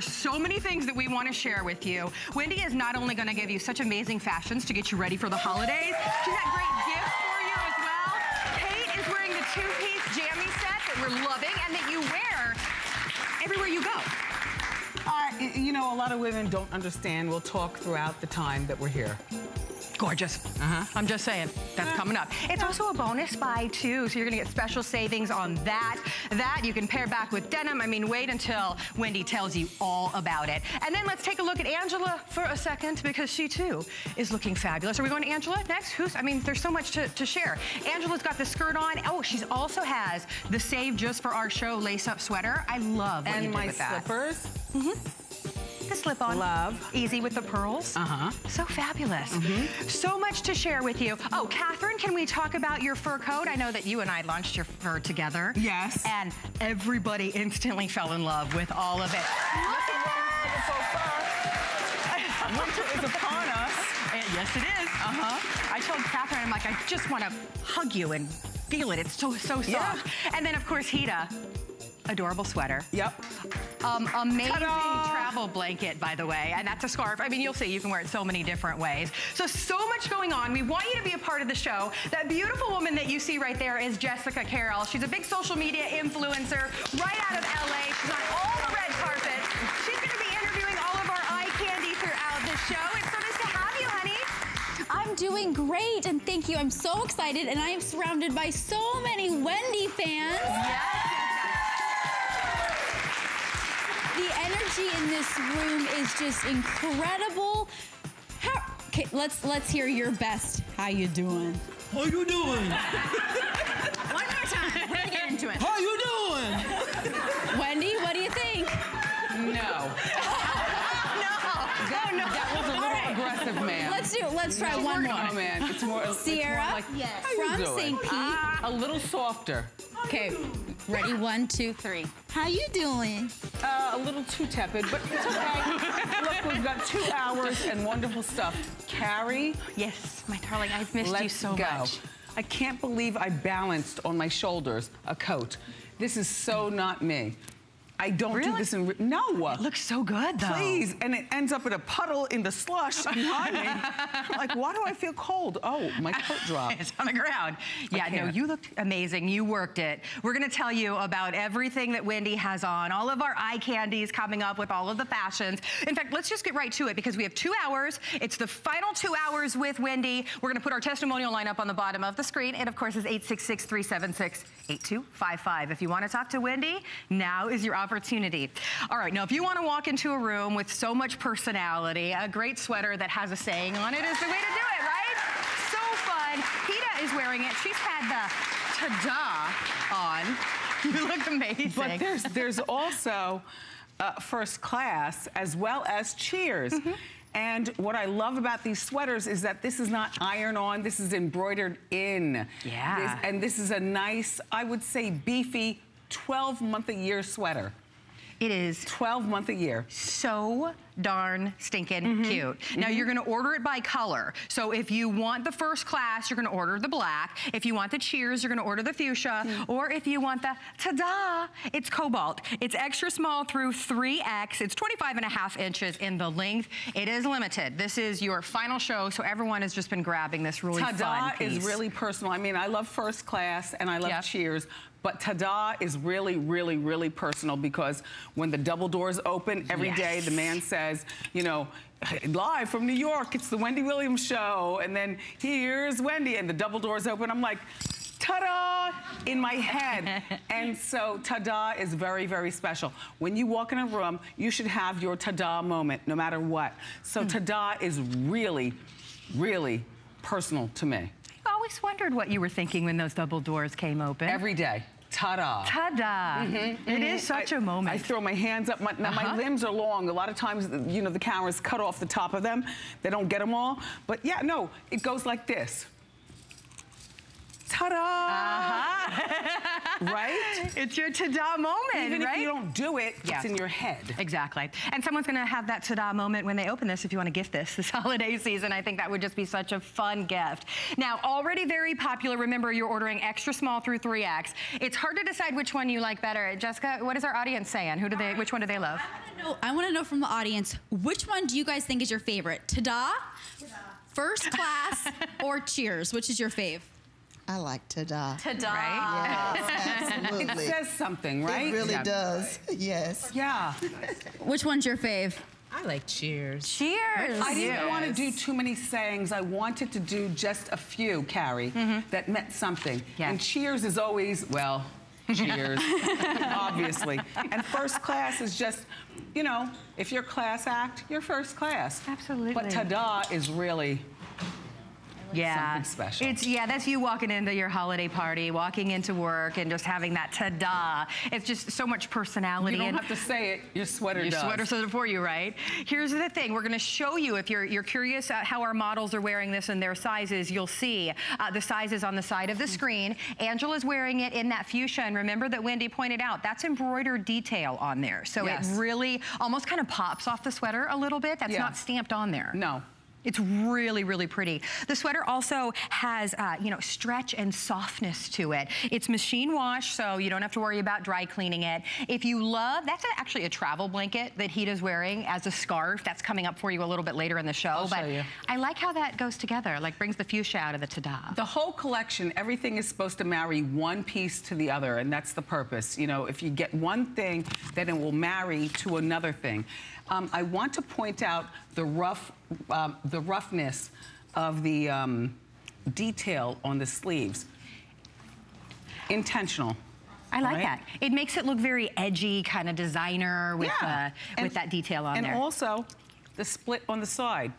There's so many things that we want to share with you. Wendy is not only going to give you such amazing fashions to get you ready for the holidays, she's got great gifts for you as well. Kate is wearing the two-piece jammy set that we're loving and that you wear everywhere you go. Uh, you know, a lot of women don't understand. We'll talk throughout the time that we're here. Gorgeous. Uh-huh. I'm just saying, that's coming up. It's also a bonus buy too, so you're gonna get special savings on that. That you can pair back with denim. I mean, wait until Wendy tells you all about it. And then let's take a look at Angela for a second because she too is looking fabulous. Are we going to Angela next? Who's, I mean, there's so much to, to share. Angela's got the skirt on. Oh, she's also has the Save Just for Our Show lace-up sweater. I love what and you did my with that. slippers. The slip-on. Love. Easy with the pearls. Uh-huh. So fabulous. So much to share with you. Oh, Catherine, can we talk about your fur coat? I know that you and I launched your fur together. Yes. And everybody instantly fell in love with all of it. Look at that! Winter is upon us. And yes, it is. Uh-huh. I told Catherine, I'm like, I just want to hug you and feel it. It's so, so soft. Yeah. And then, of course, Hita. Adorable sweater. Yep. Um, amazing travel blanket, by the way, and that's a scarf. I mean, you'll see, you can wear it so many different ways. So, so much going on. We want you to be a part of the show. That beautiful woman that you see right there is Jessica Carroll. She's a big social media influencer right out of LA. She's on all the red carpet. She's gonna be interviewing all of our eye candy throughout the show. It's so nice to have you, honey. I'm doing great, and thank you. I'm so excited, and I am surrounded by so many Wendy fans. The energy in this room is just incredible. How, okay, let's let's hear your best. How you doing? How you doing? Let's do. Let's try one more. Oh, man. It's more, it's more Sierra, like, yes. from? St. Pete. Ah, a little softer. Okay, ready? One, two, three. How you doing? Uh, a little too tepid, but it's okay. Look, we've got two hours and wonderful stuff. Carrie, Yes, my darling, I've missed let's you so go. much. I can't believe I balanced on my shoulders a coat. This is so not me. I don't do this in, no. It looks so good, though. Please, and it ends up in a puddle in the slush behind me. Like, why do I feel cold? Oh, my coat dropped. It's on the ground. Yeah, no, you looked amazing. You worked it. We're gonna tell you about everything that Wendy has on, all of our eye candies coming up with all of the fashions. In fact, let's just get right to it because we have two hours. It's the final two hours with Wendy. We're gonna put our testimonial line up on the bottom of the screen. It, of course, is 866-376-8255. If you wanna talk to Wendy, now is your opportunity. All right, now if you wanna walk into a room with so much personality, a great sweater that has a saying on it is the way to do it, right? So fun. Hita is wearing it. She's had the ta-da on. You look amazing. But there's there's also uh, first class as well as cheers. Mm-hmm. And what I love about these sweaters is that this is not iron on, this is embroidered in. Yeah. This- and this is a nice, I would say beefy 12 month a year sweater. It is 12 month a year. so darn stinking Mm-hmm. cute. Now you're gonna order it by color. So if you want the first class, you're gonna order the black. If you want the cheers, you're gonna order the fuchsia. Mm. Or if you want the ta-da, it's cobalt. It's extra small through 3X. It's 25 and a half inches in the length. It is limited. This is your final show, so everyone has just been grabbing this really Ta-da is really personal. I mean, I love first class and I love Yep. cheers, but ta-da is really, really, really personal because when the double doors open every day, Yes. the man says, you know, live from New York, it's the Wendy Williams show, and then here's Wendy, and the double doors open. I'm like, ta-da, in my head. and so ta-da is very, very special. When you walk in a room, you should have your ta-da moment, no matter what. So hmm. ta-da is really, really personal to me. I always wondered what you were thinking when those double doors came open. Every day. Ta-da. Ta-da. It is such I- a moment. I throw my hands up. My, now, Uh-huh. limbs are long. A lot of times, you know, the cameras cut off the top of them. They don't get them all. But yeah, no, it goes like this. Ta-da! Uh-huh. right? It's your ta-da moment, Even right? if you don't do it, Yeah. it's in your head. Exactly. And someone's going to have that ta-da moment when they open this if you want to gift this this holiday season. I think that would just be such a fun gift. Now, already very popular. Remember, you're ordering extra small through 3X. It's hard to decide which one you like better. Jessica, what is our audience saying? Who do they, which one do they love? No, I want to know from the audience, which one do you guys think is your favorite? Ta-da, first class, or cheers? Which is your fave? I like ta-da. Ta-da. Right? It Absolutely. says something, right? It really yeah. does. Yes. Yeah. Which one's your fave? I like cheers. Cheers. I didn't want to do too many sayings. I wanted to do just a few, Carrie, mm-hmm. that meant something. Yeah. And cheers is always, well, cheers, obviously. And first class is just, you know, if you're class act, you're first class. Absolutely. But ta-da is really, Yeah. something special. It's yeah, that's you walking into your holiday party, walking into work and just having that ta-da. It's just so much personality. you don't and have to say it, your sweater your does. sweater says it for you, right? Here's the thing. We're going to show you, if you're, you're curious how our models are wearing this and their sizes, you'll see uh, the sizes on the side of the screen. Angela's wearing it in that fuchsia. And remember that Wendy pointed out, that's embroidered detail on there. So Yes. it really almost kind of pops off the sweater a little bit. That's Yeah. not stamped on there. No. It's really, really pretty. The sweater also has, uh, you know, stretch and softness to it. It's machine wash, so you don't have to worry about dry cleaning it. If you love, that's actually a travel blanket that Hita's wearing as a scarf. That's coming up for you a little bit later in the show. I'll but show you. I like how that goes together, like brings the fuchsia out of the ta-da. The whole collection, everything is supposed to marry one piece to the other, and that's the purpose. You know, if you get one thing, then it will marry to another thing. Um, I want to point out the rough, um, the roughness of the um, detail on the sleeves. Intentional. I like right? that. It makes it look very edgy, kind of designer with, Yeah. uh, with that detail on and there. And also the split on the side,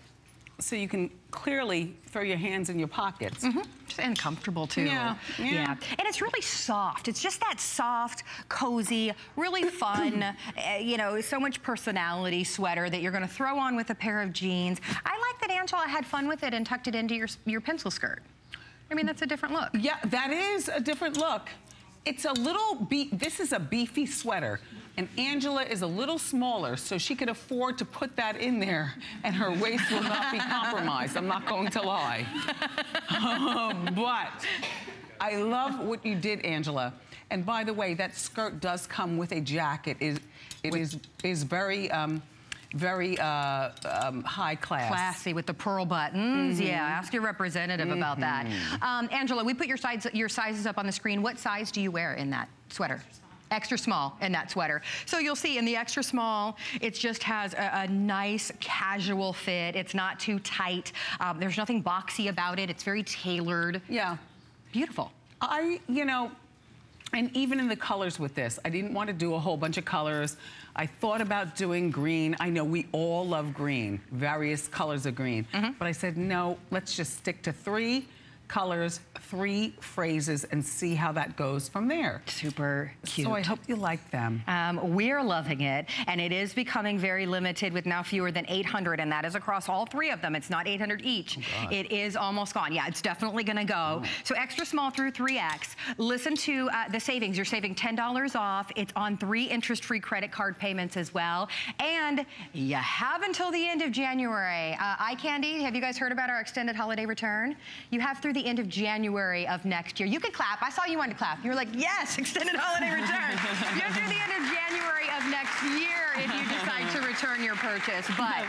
so you can clearly throw your hands in your pockets. Mm -hmm and comfortable too. Yeah, yeah. And it's really soft. It's just that soft, cozy, really fun, uh, you know, so much personality sweater that you're going to throw on with a pair of jeans. I like that Angela had fun with it and tucked it into your, your pencil skirt. I mean, that's a different look. Yeah, that is a different look. It's a little be this is a beefy sweater. And Angela is a little smaller, so she could afford to put that in there, and her waist will not be compromised. I'm not going to lie. Um, but I love what you did, Angela. And by the way, that skirt does come with a jacket. It, it is is very um, very uh, um, high class. Classy with the pearl buttons. Mm-hmm. Yeah, ask your representative about that. Um, Angela, we put your, sides, your sizes up on the screen. What size do you wear in that sweater? Extra small in that sweater. So you'll see in the extra small, it just has a, a nice casual fit. It's not too tight. Um, there's nothing boxy about it. It's very tailored. Yeah. Beautiful. I, you know, and even in the colors with this, I didn't want to do a whole bunch of colors. I thought about doing green. I know we all love green, various colors of green. But I said, no, let's just stick to three colors, three phrases, and see how that goes from there. Super cute. So I hope you like them. Um, we're loving it, and it is becoming very limited with now fewer than 800, and that is across all three of them. It's not 800 each. it is almost gone. Yeah, it's definitely going to go. So extra small through 3X. Listen to uh, the savings. You're saving $10 off. It's on three interest-free credit card payments as well. And you have until the end of January. Uh, Eye Candy, have you guys heard about our extended holiday return? You have through the end of January of next year. You could clap. I saw you wanted to clap. You were like, yes, extended holiday return. you have through the end of January of next year if you decide to return your purchase. But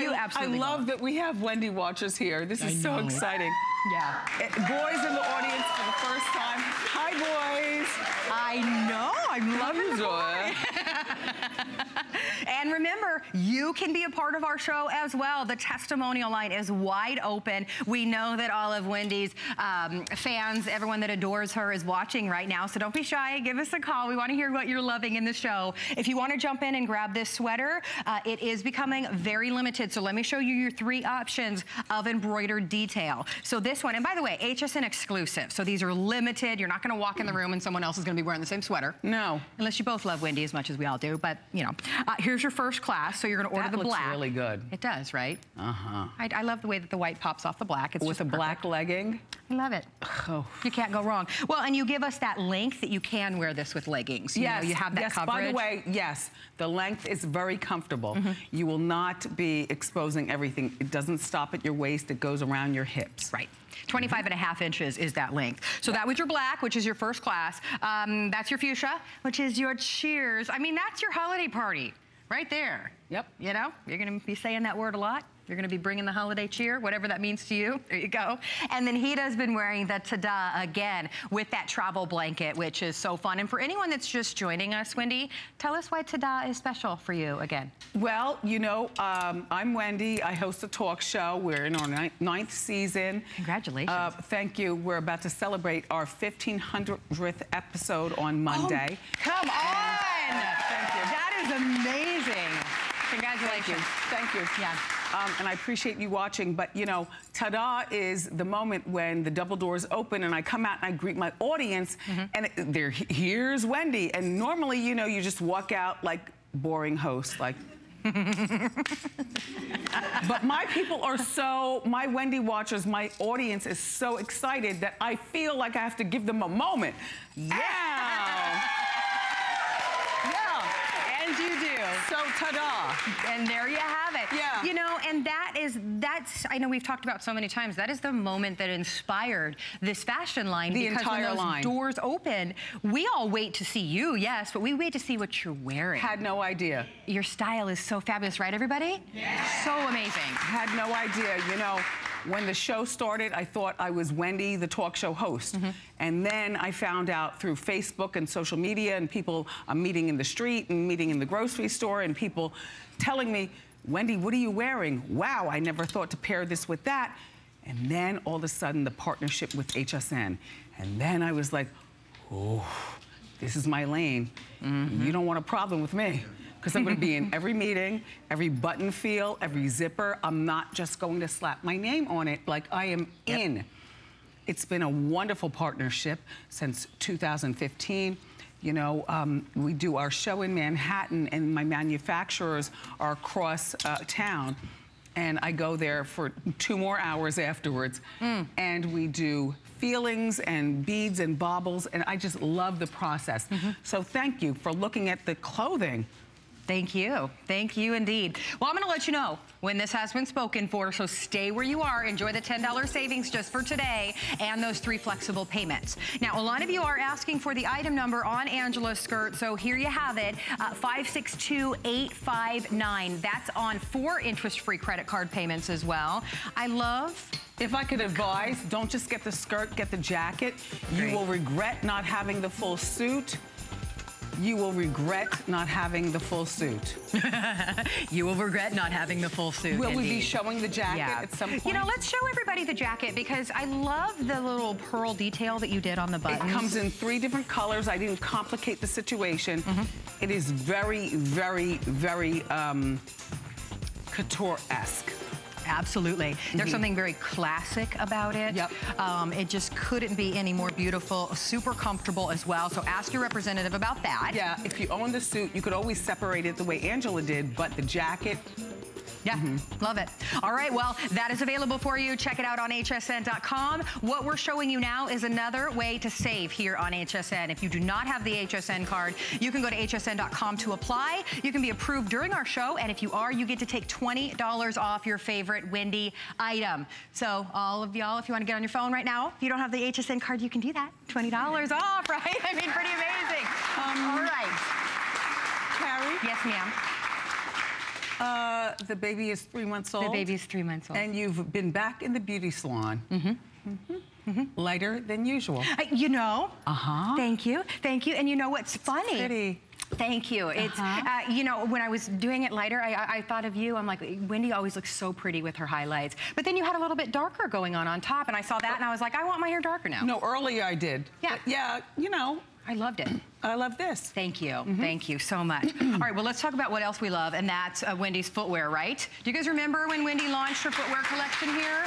you I, absolutely I love won't. that we have Wendy watchers here. This is so exciting. Yeah. Eh, boys in the audience for the first time. Hi, boys. I know. I'm loving the Joy. And remember, you can be a part of our show as well. The testimonial line is wide open. We know that all of Wendy's um, fans, everyone that adores her, is watching right now. So don't be shy. Give us a call. We want to hear what you're loving in the show. If you want to jump in and grab this sweater, uh, it is becoming very limited. So let me show you your three options of embroidered detail. So this one, and by the way, HSN exclusive. So these are limited. You're not going to walk in the room and someone else is going to be wearing the same sweater. No. Unless you both love Wendy as much as we all do, but you know. Uh, here's your first class, so you're gonna order That the looks black. really good. It does, right? Uh-huh. I, I love the way that the white pops off the black. It's With just a perfect. black legging. I love it. Oh. You can't go wrong. Well, and you give us that length that you can wear this with leggings. You yes, know, you have that yes. coverage. By the way, yes, the length is very comfortable. Mm-hmm. You will not be exposing everything. It doesn't stop at your waist. It goes around your hips. Right. 25 and a half inches is that length. So that was your black, which is your first class. Um, that's your fuchsia, which is your cheers. I mean, that's your holiday party right there. Yep. You know, you're going to be saying that word a lot. You're going to be bringing the holiday cheer, whatever that means to you. There you go. And then Hita's been wearing the Tada again with that travel blanket, which is so fun. And for anyone that's just joining us, Wendy, tell us why Tada is special for you again. Well, you know, um, I'm Wendy. I host a talk show. We're in our ni- ninth season. Congratulations. Uh, thank you. We're about to celebrate our 1500th episode on Monday. Come on! Thank you. That is amazing. Thank Congratulations. you. Thank you. Yeah. Um, and I appreciate you watching. But, you know, ta-da is the moment when the double doors open and I come out and I greet my audience Mm-hmm. and there, here's Wendy. And normally, you know, you just walk out like boring host, like, but my people are so, my Wendy watchers, my audience is so excited that I feel like I have to give them a moment. Yeah. You do. So ta-da. And there you have it. Yeah. You know, and that is, that's, I know we've talked about so many times, that is the moment that inspired this fashion line. The because when entire those line. doors open, we all wait to see you, yes, but we wait to see what you're wearing. Had no idea. Your style is so fabulous, right, everybody? Yeah. So amazing. Had no idea. You know, when the show started, I thought I was Wendy, the talk show host. Mm-hmm. And then I found out through Facebook and social media and people I'm meeting in the street and meeting in the grocery store and people telling me, Wendy, what are you wearing? Wow, I never thought to pair this with that. And then all of a sudden, the partnership with HSN. And then I was like, oh, this is my lane. Mm-hmm. You don't want a problem with me. Because I'm going to be in every meeting, every button feel, every zipper. I'm not just going to slap my name on it like I am in. It's been a wonderful partnership since 2015. You know, um, we do our show in Manhattan, and my manufacturers are across uh, town. And I go there for two more hours afterwards. And we do feelings and beads and baubles, and I just love the process. So thank you for looking at the clothing. Thank you. Thank you indeed. Well, I'm going to let you know when this has been spoken for, so stay where you are. Enjoy the $10 savings just for today and those three flexible payments. Now, a lot of you are asking for the item number on Angela's skirt, so here you have it, uh, 562859. That's on four interest-free credit card payments as well. I love If I could advise, don't just get the skirt, get the jacket. You will regret not having the full suit. You will regret not having the full suit. You will regret not having the full suit. Will we be showing the jacket Yeah. at some point? You know, let's show everybody the jacket because I love the little pearl detail that you did on the It comes in three different colors. I didn't complicate the situation. Mm-hmm. It is very, very, very um, couture-esque. Absolutely. There's something very classic about it. Yep. Um, it just couldn't be any more beautiful, super comfortable as well. So ask your representative about that. Yeah, if you own the suit, you could always separate it the way Angela did, but the jacket, Yeah, love it. All right, well, that is available for you. Check it out on hsn.com. What we're showing you now is another way to save here on HSN. If you do not have the HSN card, you can go to hsn.com to apply. You can be approved during our show, and if you are, you get to take $20 off your favorite Wendy item. So all of y'all, if you want to get on your phone right now, if you don't have the HSN card, you can do that. $20 off, right? I mean, pretty amazing. Um, all right. Carrie, Yes, ma'am. Uh, the baby is three months old. The baby is three months old. And you've been back in the beauty salon. Mm-hmm. Mm-hmm. Mm -hmm. Lighter than usual. Uh, you know. Uh-huh. Thank you. Thank you. And you know what's funny? Pretty. Thank you. It's, Uh-huh. uh, you know, when I was doing it lighter, I, I, I thought of you. I'm like, Wendy always looks so pretty with her highlights. But then you had a little bit darker going on on top, and I saw that, and I was like, I want my hair darker now. No, earlier I did. Yeah. But yeah, you know, I loved it. I love this. Thank you. Mm-hmm. Thank you so much. All right, well, let's talk about what else we love, and that's uh, Wendy's footwear, right? Do you guys remember when Wendy launched her footwear collection here?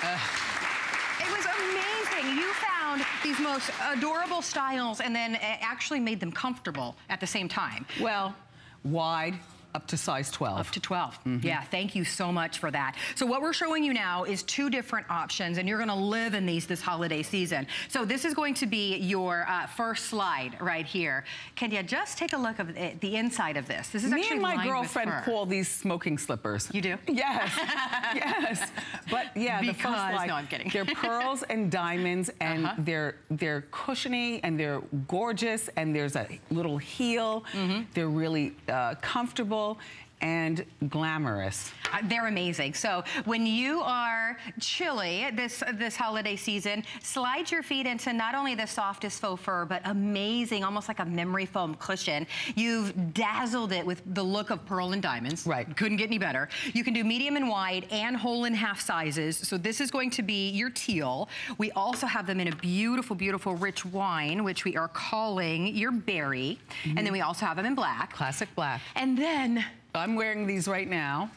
It was amazing. You found these most adorable styles and then uh, actually made them comfortable at the same time. Well, wide, up to size 12. Up to 12. Yeah, thank you so much for that. So what we're showing you now is two different options, and you're gonna live in these this holiday season. So this is going to be your uh, first slide right here. Can you just take a look at the, inside of this? This is Me actually and my girlfriend call these smoking slippers. You do? Yes, yes. But yeah, the first Because- slide, no, I'm kidding. They're pearls and diamonds, and Uh-huh. they're they're cushiony and they're gorgeous, and there's a little heel. Mm-hmm. They're really uh, comfortable people and glamorous. Uh, They're amazing. So when you are chilly this this holiday season, slide your feet into not only the softest faux fur, but amazing, almost like a memory foam cushion. You've dazzled it with the look of pearl and diamonds. Right. Couldn't get any better. You can do medium and wide and whole and half sizes. So this is going to be your teal. We also have them in a beautiful, beautiful rich wine, which we are calling your berry. And then we also have them in black. Classic black. And then, I'm wearing these right now.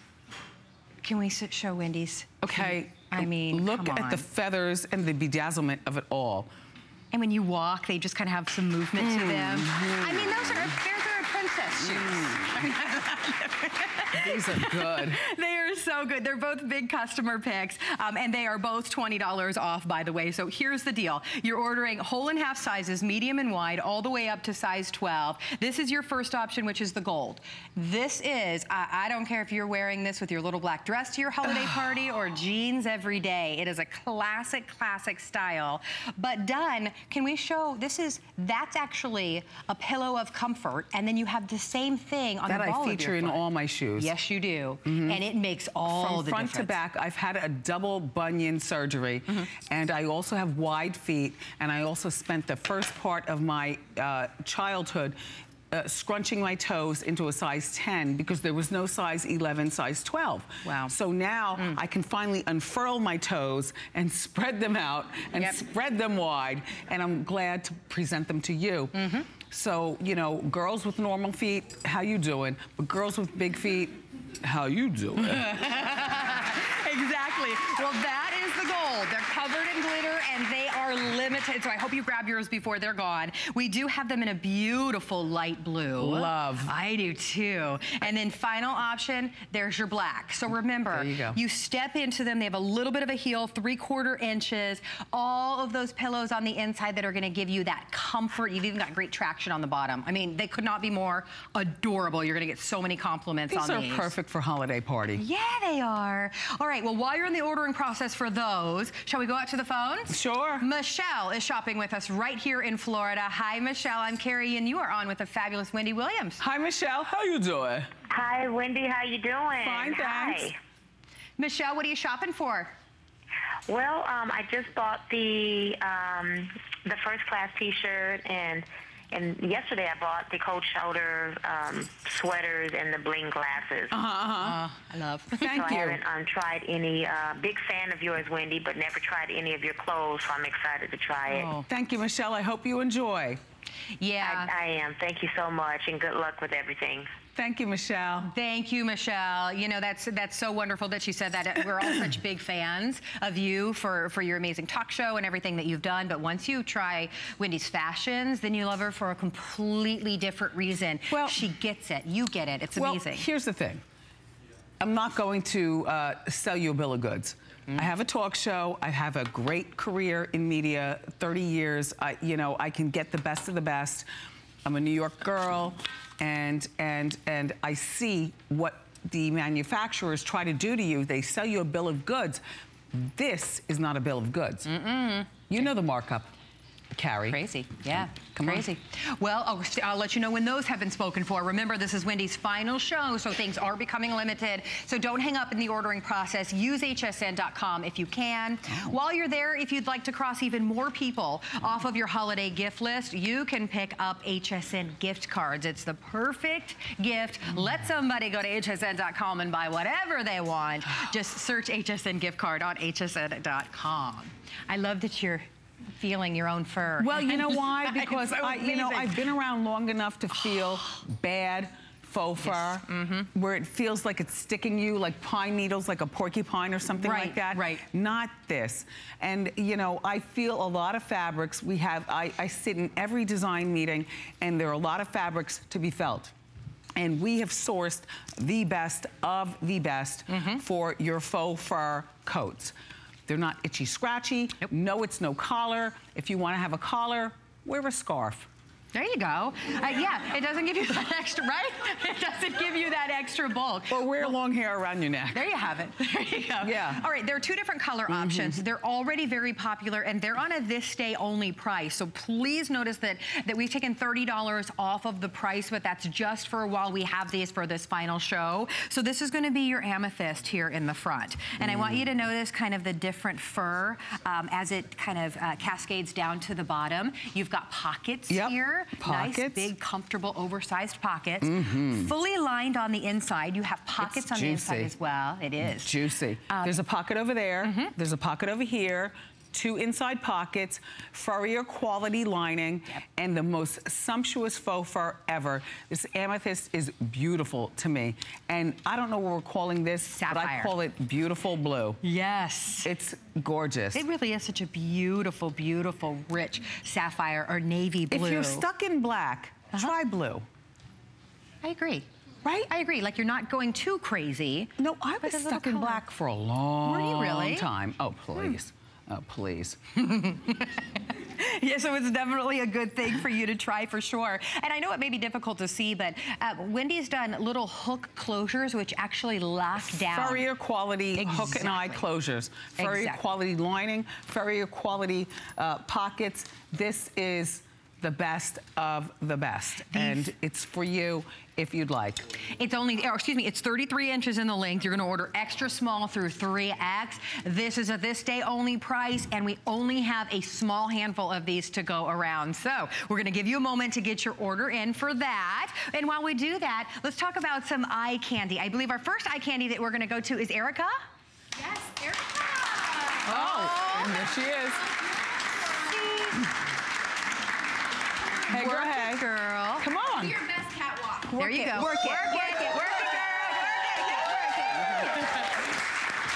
can we sit, show Wendy's? Okay. I mean, look at the feathers and the bedazzlement of it all. And when you walk, they just kind of have some movement to them. Mm-hmm. I mean, those are those are princess shoes. These are good. They are so good. They're both big customer picks, um, and they are both $20 off, by the way. So here's the deal. You're ordering whole and half sizes, medium and wide, all the way up to size 12. This is your first option, which is the gold. This is, I, I don't care if you're wearing this with your little black dress to your holiday party or jeans every day. It is a classic, classic style. But done, can we show, this is, that's actually a pillow of comfort, and then you have the same thing on That the I ball of feature in all my shoes. Yes, you do. And it makes all From the front difference. to back, I've had a double bunion surgery, Mm-hmm. and I also have wide feet, and I also spent the first part of my uh, childhood uh, scrunching my toes into a size 10 because there was no size 11, size 12. Wow. So now Mm. I can finally unfurl my toes and spread them out and Yep. spread them wide, and I'm glad to present them to you. Mm-hmm. So, you know, girls with normal feet, how you doing? But girls with big feet, how you doing? exactly. Well, that is the goal. They're covered in glitter and they are limited. So I hope you grab yours before they're gone. We do have them in a beautiful light blue. Love. I do too. And then final option, there's your black. So remember, you go. step into them. They have a little bit of a heel, three quarter inches. All of those pillows on the inside that are gonna give you that comfort. You've even got great traction on the bottom. I mean, they could not be more adorable. You're gonna get so many compliments on These on are perfect for holiday party. Yeah, they are. All right, well, while you're in the ordering process for those, shall we go out to the phones? Sure. Michelle is shopping with us right here in Florida. Hi, Michelle. I'm Carrie, and you are on with the fabulous Wendy Williams. Hi, Michelle. How you doing? Hi, Wendy. How you doing? Fine, thanks. Hi. Michelle, what are you shopping for? Well, um, I just bought the um, the first class T-shirt, and and yesterday I bought the cold shoulder um, sweaters and the bling glasses. Uh, I love. Thank so Thank I haven't um, tried any. Uh, big fan of yours, Wendy, but never tried any of your clothes. So I'm excited to try it. Oh, Thank you, Michelle. I hope you enjoy. yeah. I, I am. Thank you so much, and good luck with everything. Thank you, Michelle. Thank you, Michelle. You know, that's that's so wonderful that she said that. We're all such big fans of you for, for your amazing talk show and everything that you've done. But once you try Wendy's fashions, then you love her for a completely different reason. Well- she gets it. You get it. It's amazing. Well, here's the thing. I'm not going to uh, sell you a bill of goods. Mm. I have a talk show. I have a great career in media, 30 years. I, you know, I can get the best of the best. I'm a New York girl, and and and I see what the manufacturers try to do to you. They sell you a bill of goods. This is not a bill of goods. You know the markup, Carrie. Crazy, yeah, Come on. crazy. Well, oh, I'll, I'll let you know when those have been spoken for. Remember, this is Wendy's final show, so things are becoming limited. So don't hang up in the ordering process. Use hsn.com if you can. Oh. While you're there, if you'd like to cross even more people off of your holiday gift list, you can pick up HSN gift cards. It's the perfect gift. Mm. Let somebody go to hsn.com and buy whatever they want. Just search HSN gift card on hsn.com. I love that you're feeling your own fur. Well, you know why? Because so I, you know. I've been around long enough to feel bad faux fur, Mm-hmm. where it feels like it's sticking you like pine needles, like a porcupine or something Right, like that. right. Not this. And you know, I feel a lot of fabrics. We have. I, I sit in every design meeting, and there are a lot of fabrics to be felt. And we have sourced the best of the best Mm-hmm. for your faux fur coats. They're not itchy scratchy. No, it's no collar. If you want to have a collar, wear a scarf. There you go. Uh, yeah, it doesn't give you that extra, right? It doesn't give you that extra bulk. Or wear long hair around your neck. There you have it. There you go. Yeah. All right, there are two different color options. They're already very popular and they're on a this day only price. So please notice that, that we've taken $30 off of the price, but that's just for a while we have these for this final show. So this is gonna be your amethyst here in the front. And I want you to notice kind of the different fur um, as it kind of uh, cascades down to the bottom. You've got pockets Yep. here. Nice, Pockets. Mm-hmm. big, comfortable, oversized pockets. Fully lined on the inside. You have pockets on the inside as well. It is. Juicy. Um, There's a pocket over there. Mm-hmm. There's a pocket over here. Two inside pockets, furrier quality lining, Yep. and the most sumptuous faux fur ever. This amethyst is beautiful to me. And I don't know what we're calling this, but I call it beautiful blue. Yes. It's gorgeous. It really is such a beautiful, beautiful, rich sapphire or navy blue. if you're stuck in black, Uh-huh. try blue. I agree. Right? I agree. Like you're not going too crazy. No, I was stuck in color. black for a long Were you really? Hmm. time. Oh, please. Oh, please. Yeah, so it's definitely a good thing for you to try for sure. And I know it may be difficult to see, but uh, Wendy's done little hook closures which actually lock down. Furrier quality hook and eye closures. Furrier Exactly. quality lining, furrier quality uh, pockets. This is the best of the best. And it's for you if you'd like. It's only, or excuse me, it's 33 inches in the length. You're gonna order extra small through 3X. This is a this day only price, and we only have a small handful of these to go around. So we're gonna give you a moment to get your order in for that. And while we do that, let's talk about some eye candy. I believe our first eye candy that we're gonna go to is Erica. Yes, Erica. Oh, oh and there she is. Hey, girl, Work it, hey. girl. Come on. Your best catwalk. There you it, go. work it, Work it, work it, girl. Work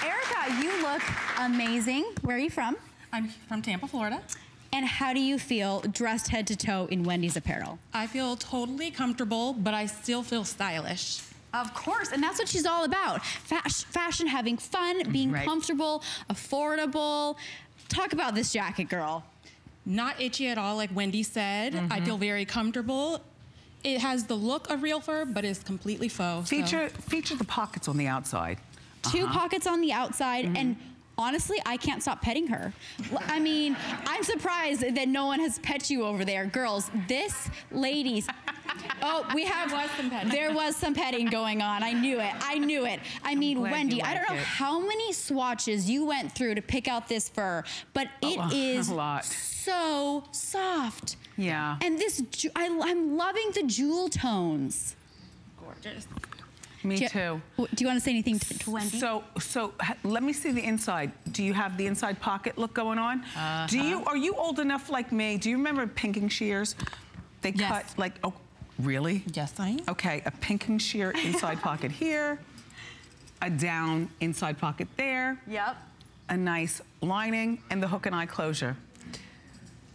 it, Erica, you look amazing. Where are you from? I'm from Tampa, Florida. And how do you feel dressed head to toe in Wendy's apparel? I feel totally comfortable, but I still feel stylish. Of course, and that's what she's all about. Fash- fashion, having fun, being Right. comfortable, affordable. Talk about this jacket, girl. Not itchy at all, like Wendy said. Mm-hmm. I feel very comfortable. It has the look of real fur, but it's completely faux. so- Feature, feature the pockets on the outside. 2 pockets on the outside Mm-hmm. and honestly i can't stop petting her I mean i'm surprised that no one has pet you over there girls this ladies oh we have There was some petting. there was some petting going on i knew it i knew it i mean glad you wendy i don't know it. how many swatches you went through to pick out this fur but it a is lot. So soft Yeah. and this I, i'm loving the jewel tones gorgeous. Me do you, too. do you want to say anything to, to wendy So, so let me see the inside. Do you have the inside pocket look going on? Do uh-huh. you? Are you old enough like me? Do you remember pinking shears? They Yes. cut like oh, really? Yes, I am. Okay, a pinking shear inside pocket here, a down inside pocket there, Yep. a nice lining, and the hook and eye closure.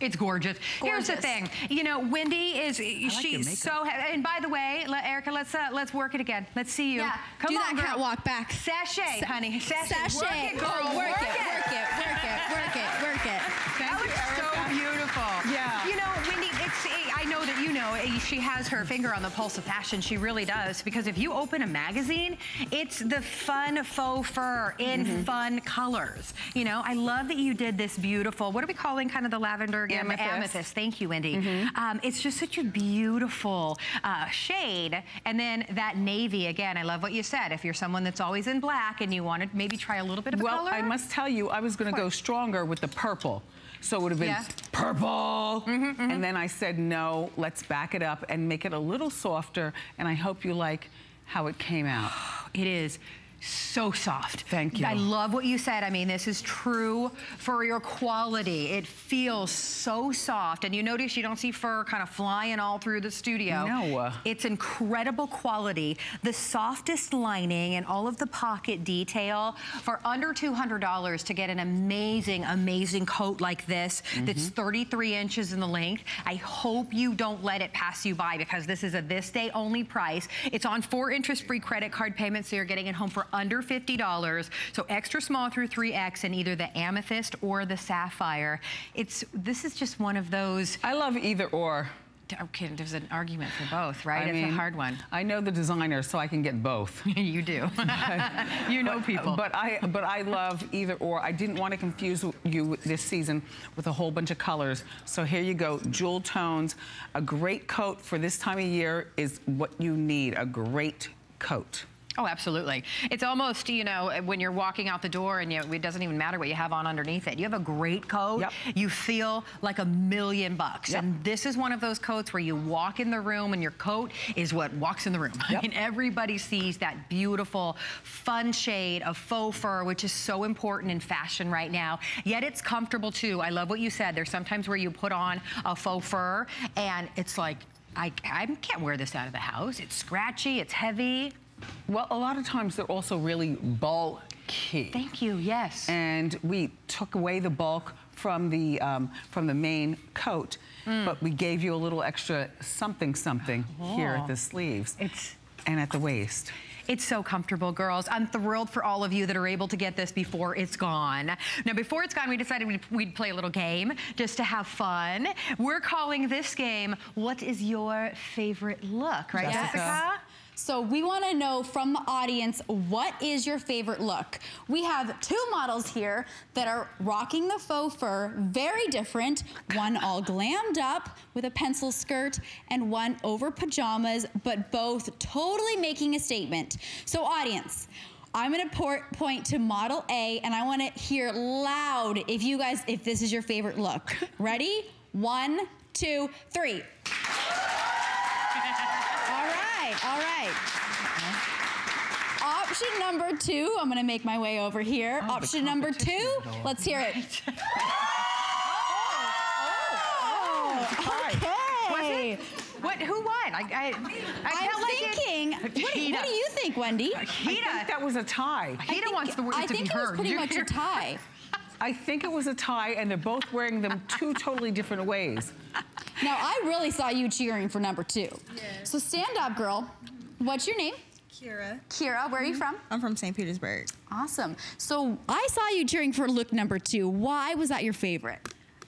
It's gorgeous. Here's the thing. You know, Wendy is your she's so and by the way, let, Erica, let's uh, let's work it again. Let's see you. Yeah, Come do on, that girl. catwalk back. Sashay, Sa- honey. Sashay. Sashay. Work it, girl. Oh, work, it, work it, work it, work it, work it. That looks so beautiful. Know that you know eh, she has her finger on the pulse of fashion. She really does. Because if you open a magazine, it's the fun faux fur in Mm-hmm. fun colors. You know, I love that you did this beautiful, what are we calling kind of the lavender again? Amethyst. Amethyst. Thank you, Wendy. Um, it's just such a beautiful uh, shade. And then that navy, again, I love what you said. If you're someone that's always in black and you want to maybe try a little bit of Well, color. I must tell you, I was going to go stronger with the purple. So it would have been Yeah. Purple. Mm-hmm, mm-hmm. And then I said, no, let's back it up and make it a little softer. And I hope you like how it came out. It is so soft. Thank you. I love what you said. I mean, this is true for your quality. It feels so soft. And you notice you don't see fur kind of flying all through the studio. No. It's incredible quality. The softest lining and all of the pocket detail for under $200 to get an amazing, amazing coat like this that's mm-hmm. 33 inches in the length. I hope you don't let it pass you by because this is a this day only price. It's on four interest-free credit card payments, so you're getting it home for under $50. So extra small through 3X in either the amethyst or the sapphire. It's This is just one of those, I love either or. okay, there's an argument for both, right? I it's mean, a hard one. I know the designer, so I can get both. you do. you know people. But I, but I love either or. I didn't want to confuse you this season with a whole bunch of colors. So here you go, jewel tones. A great coat for this time of year is what you need. A great coat. Oh, absolutely. It's almost, you know, when you're walking out the door and you, it doesn't even matter what you have on underneath it. You have a great coat, Yep. you feel like a million bucks. Yep. And this is one of those coats where you walk in the room and your coat is what walks in the room. I Yep. mean, everybody sees that beautiful, fun shade of faux fur, which is so important in fashion right now. Yet it's comfortable too. I love what you said. There's sometimes where you put on a faux fur and it's like, I, I can't wear this out of the house. It's scratchy, it's heavy. Well, a lot of times they're also really bulky. Thank you, yes. and we took away the bulk from the um, from the main coat, Mm. but we gave you a little extra something something here at the sleeves It's- and at the waist. It's so comfortable, girls. I'm thrilled for all of you that are able to get this before it's gone. Now, before it's gone, we decided we'd, we'd play a little game just to have fun. We're calling this game, What is Your Favorite Look? Right, Jessica? Jessica? So we want to know from the audience, what is your favorite look? We have two models here that are rocking the faux fur, very different. One all glammed up with a pencil skirt and one over pajamas, but both totally making a statement. So audience, I'm gonna por- point to model A and I wanna hear loud if you guys, if this is your favorite look. Ready? One, two, three. All right, all right. Option number two, I'm gonna make my way over here. Oh, Option number two, let's hear it. Oh, oh, okay. What, who won? I, I, I I'm like it- thinking, what, do- what do you think, Wendy? I think Hida, that was a tie. Hida wants the word I to think it was pretty much a tie. I think it was a tie, and they're both wearing them two totally different ways. Now, I really saw you cheering for number two. So stand up, girl. What's your name? Kira. Kira, where are you mm-hmm. from? I'm from St. Petersburg. Awesome. So I saw you cheering for look number two. Why was that your favorite?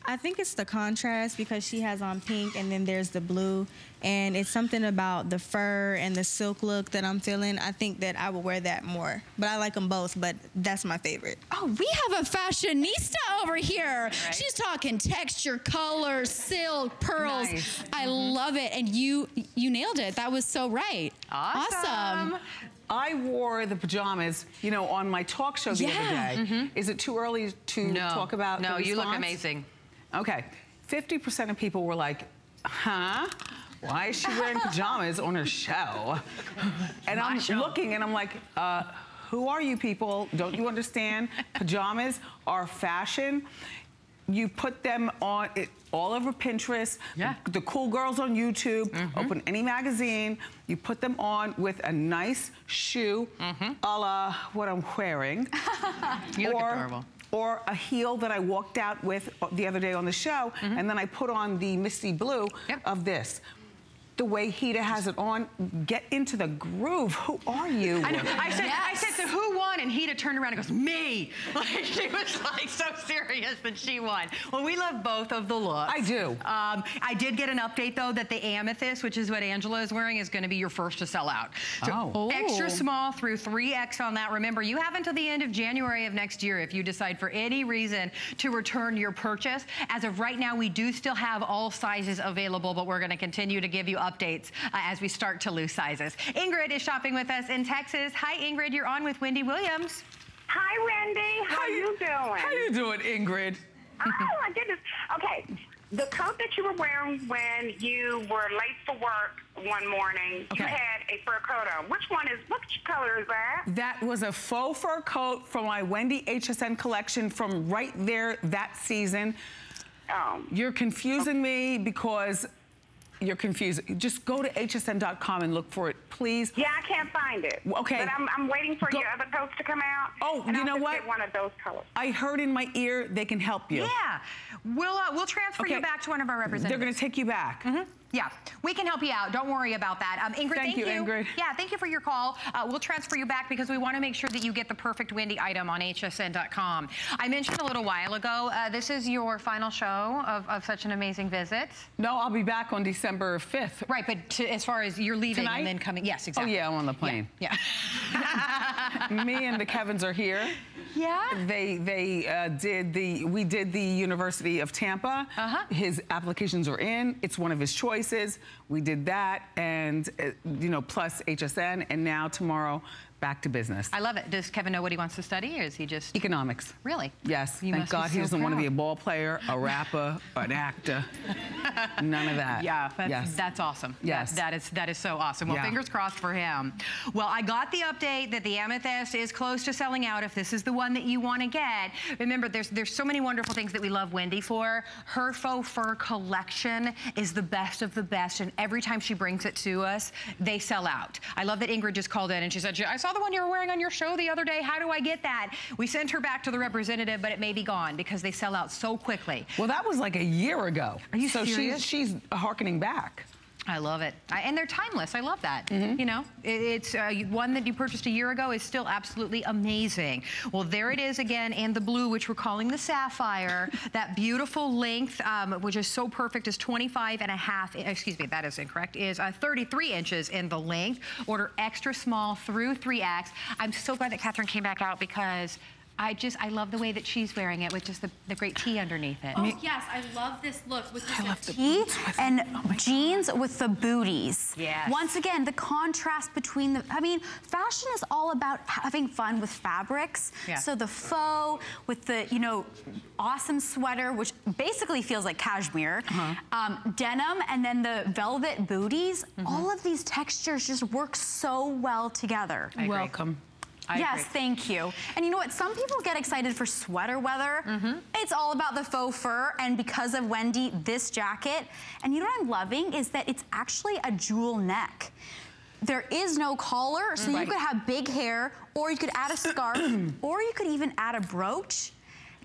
I think it's the contrast because she has on pink and then there's the blue. And it's something about the fur and the silk look that I'm feeling. I think that I would wear that more. But I like them both, but that's my favorite. Oh, we have a fashionista over here. She's talking texture, color, silk, pearls. Nice. I mm-hmm. love it. And you you nailed it. That was so right. Awesome. I wore the pajamas, you know, on my talk show the Yeah. other day. Mm-hmm. Is it too early to No. talk about No, the you look amazing. Okay, 50% of people were like, huh? Why is she wearing pajamas on her show? And My I'm show. looking and I'm like, uh, who are you people? Don't you understand? Pajamas are fashion. You put them on it all over Pinterest, Yeah. the, the cool girls on YouTube, open any magazine, you put them on with a nice shoe, a la what I'm wearing You look or, adorable. Or a heel that I walked out with the other day on the show, mm-hmm. and then I put on the misty blue. Yep. of this. The way Hita has it on, get into the groove. Who are you? I know. I said, I said, so who won? And Hita turned around and goes, me. Like she was like so serious that she won. Well, we love both of the looks. I do. Um, I did get an update though that the amethyst, which is what Angela is wearing, is going to be your first to sell out. So Oh. extra Oh. small through 3X on that. Remember, you have until the end of January of next year if you decide for any reason to return your purchase. As of right now, we do still have all sizes available, but we're going to continue to give you updates uh, as we start to lose sizes. Ingrid is shopping with us in Texas. Hi, Ingrid. You're on with Wendy Williams. Hi, Wendy. How, are you doing? How you doing, Ingrid? oh my goodness. Okay, the coat that you were wearing when you were late for work one morning, Okay. you had a fur coat on. Which one is, which color is that? That was a faux fur coat from my Wendy HSN collection from right there that season. Oh. You're confusing me because you're confused. Just go to hsn.com and look for it, please. Yeah, I can't find it. Okay. But I'm, I'm waiting for Go- your other coats to come out. Oh, and you I'll know what? Get one of those colors. I heard in my ear they can help you. Yeah. We'll, uh, we'll transfer you back to one of our representatives. They're going to take you back. Yeah, we can help you out. Don't worry about that. Um, Ingrid, Thank thank, you, Ingrid. Yeah, thank you for your call. Uh, we'll transfer you back because we want to make sure that you get the perfect Wendy item on hsn.com. I mentioned a little while ago, uh, this is your final show of, of such an amazing visit. No, I'll be back on December 5th. Right, but to, as far as you're leaving Tonight? and then coming, yes, exactly. Oh, yeah, I'm on the plane. Yeah. Me and the Kevins are here. Yeah? They they uh, did the we did the University of Tampa. Uh-huh. His applications are in. It's one of his choices. We did that, and uh, you know, plus HSN, and now tomorrow back to business. I love it. Does Kevin know what he wants to study, or is he just Economics. really? Yes, You thank God he so doesn't want to be a ball player, a rapper, an actor. None of that. Yeah, that's, yes. that's awesome. That- Yes. that is that is so awesome. Well, Yeah. fingers crossed for him. Well, I got the update that the amethyst is close to selling out. If this is the one that you want to get, remember there's there's so many wonderful things that we love Wendy for. Her faux fur collection is the best of the best, and every time she brings it to us, they sell out. I love that Ingrid just called in and she said, "I saw the one you were wearing on your show the other day. How do I get that?" We sent her back to the representative, but it may be gone because they sell out so quickly. Well, that was like a year ago. Are you so serious? she's she's harkening back. I love it. I, and they're timeless. I love that. Mm-hmm. You know, it, it's uh, one that you purchased a year ago is still absolutely amazing. Well, there it is again, and the blue, which we're calling the sapphire. that beautiful length, um, which is so perfect, is 25 and a half, excuse me, that is incorrect, is uh, 33 inches in the length. Order extra small through 3X. I'm so glad that Catherine came back out because I just, I love the way that she's wearing it with just the, the great tee underneath it. Oh yes, I love this look with the tee and jeans with the booties. Yes. Once again, the contrast between the. I mean, fashion is all about having fun with fabrics. Yeah. So the faux with the you know awesome sweater, which basically feels like cashmere, Uh-huh. um, denim, and then the velvet booties. Mm-hmm. All of these textures just work so well together. I agree. Welcome. I yes, agree. thank you. And you know what? Some people get excited for sweater weather. Mm-hmm. It's all about the faux fur, and because of Wendy, this jacket. And you know what I'm loving is that it's actually a jewel neck. There is no collar, so Right. you could have big hair, or you could add a scarf, or you could even add a brooch.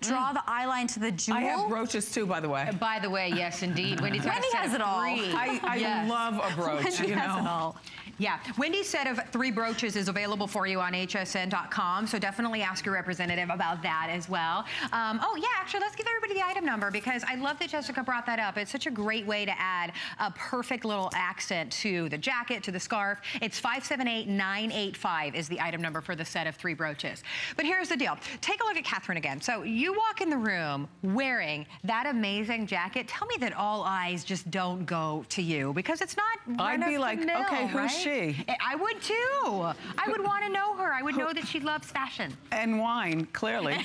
Draw the eye line to the jewel. I have brooches too, by the way. By the way, yes, indeed. Wendy's Wendy has it all. I, I Yes. love a brooch, Wendy you has know. it all. Yeah, Wendy's set of three brooches is available for you on hsn.com, so definitely ask your representative about that as well. Um, oh, yeah, actually, let's give everybody the item number because I love that Jessica brought that up. It's such a great way to add a perfect little accent to the jacket, to the scarf. It's 578985 is the item number for the set of three brooches. But here's the deal. Take a look at Catherine again. So you walk in the room wearing that amazing jacket. Tell me that all eyes just don't go to you because it's not I'd be like, mill, okay, who's right? she? I- I would too. I would want to know her. I would know that she loves fashion. And wine, clearly.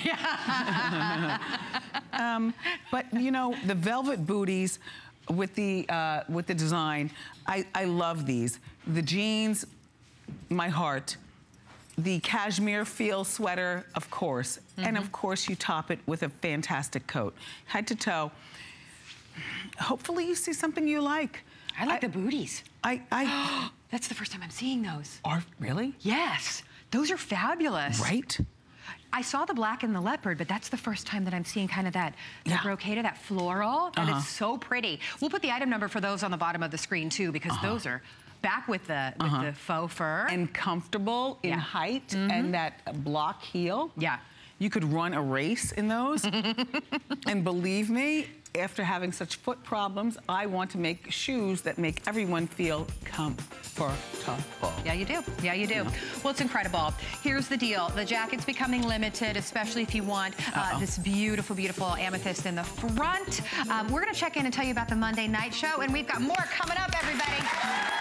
um, but you know, the velvet booties with the uh, with the design, I, I love these. The jeans, my heart. The cashmere feel sweater, of course. And Mm-hmm. of course, you top it with a fantastic coat. Head to toe. Hopefully you see something you like. I like the booties. I, I, That's the first time I'm seeing those. are, really? Yes, those are fabulous. Right? I saw the black and the leopard, but that's the first time that I'm seeing kind of that, Yeah. brocade, that floral. That is Uh-huh. so pretty. We'll put the item number for those on the bottom of the screen too, because uh-huh. those are back with the with uh-huh. the faux fur. And comfortable in Yeah. height mm-hmm. and that block heel. Yeah. You could run a race in those. and believe me, after having such foot problems, I want to make shoes that make everyone feel comfortable. Yeah, you do. Yeah, you do. Well, it's incredible. Here's the deal. The jacket's becoming limited, especially if you want uh, this beautiful, beautiful amethyst in the front. Um, we're going to check in and tell you about the Monday night show, and we've got more coming up, everybody.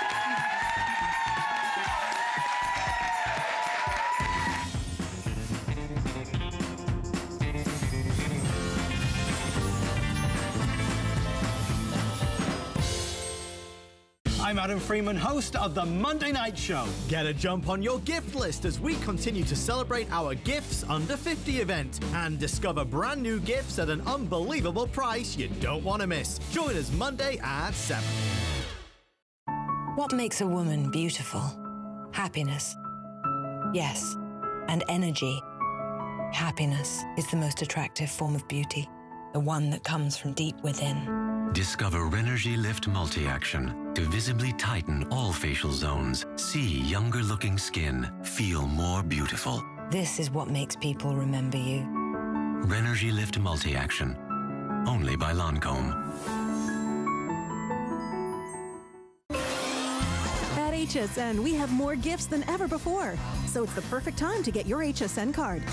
I'm Adam Freeman, host of the Monday Night Show. Get a jump on your gift list as we continue to celebrate our Gifts Under 50 event and discover brand new gifts at an unbelievable price you don't want to miss. Join us Monday at 7. What makes a woman beautiful? Happiness. Yes, and energy. Happiness is the most attractive form of beauty, the one that comes from deep within. Discover Rénergie Lift Multi-Action to visibly tighten all facial zones, see younger looking skin, feel more beautiful. This is what makes people remember you. Rénergie Lift Multi-Action, only by Lancome. At HSN, we have more gifts than ever before, so it's the perfect time to get your HSN card.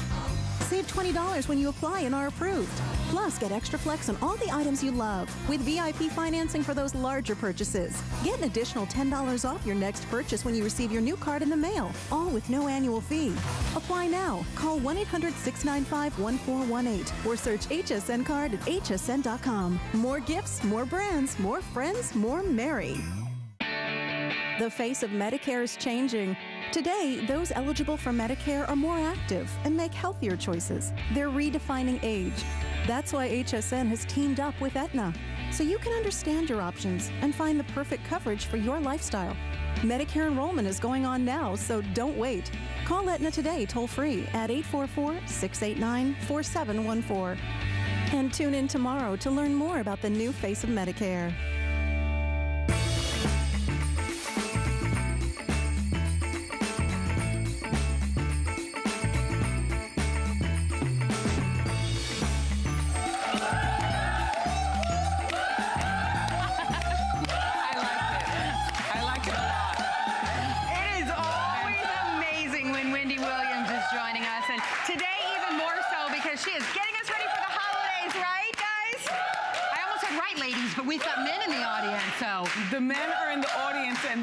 Save $20 when you apply and are approved. Plus, get extra flex on all the items you love with VIP financing for those larger purchases. Get an additional $10 off your next purchase when you receive your new card in the mail, all with no annual fee. Apply now. Call 1 800 695 1418 or search HSN card at hsn.com. More gifts, more brands, more friends, more merry. The face of Medicare is changing. Today, those eligible for Medicare are more active and make healthier choices. They're redefining age. That's why HSN has teamed up with Aetna, so you can understand your options and find the perfect coverage for your lifestyle. Medicare enrollment is going on now, so don't wait. Call Aetna today toll free at 844 689 4714. And tune in tomorrow to learn more about the new face of Medicare.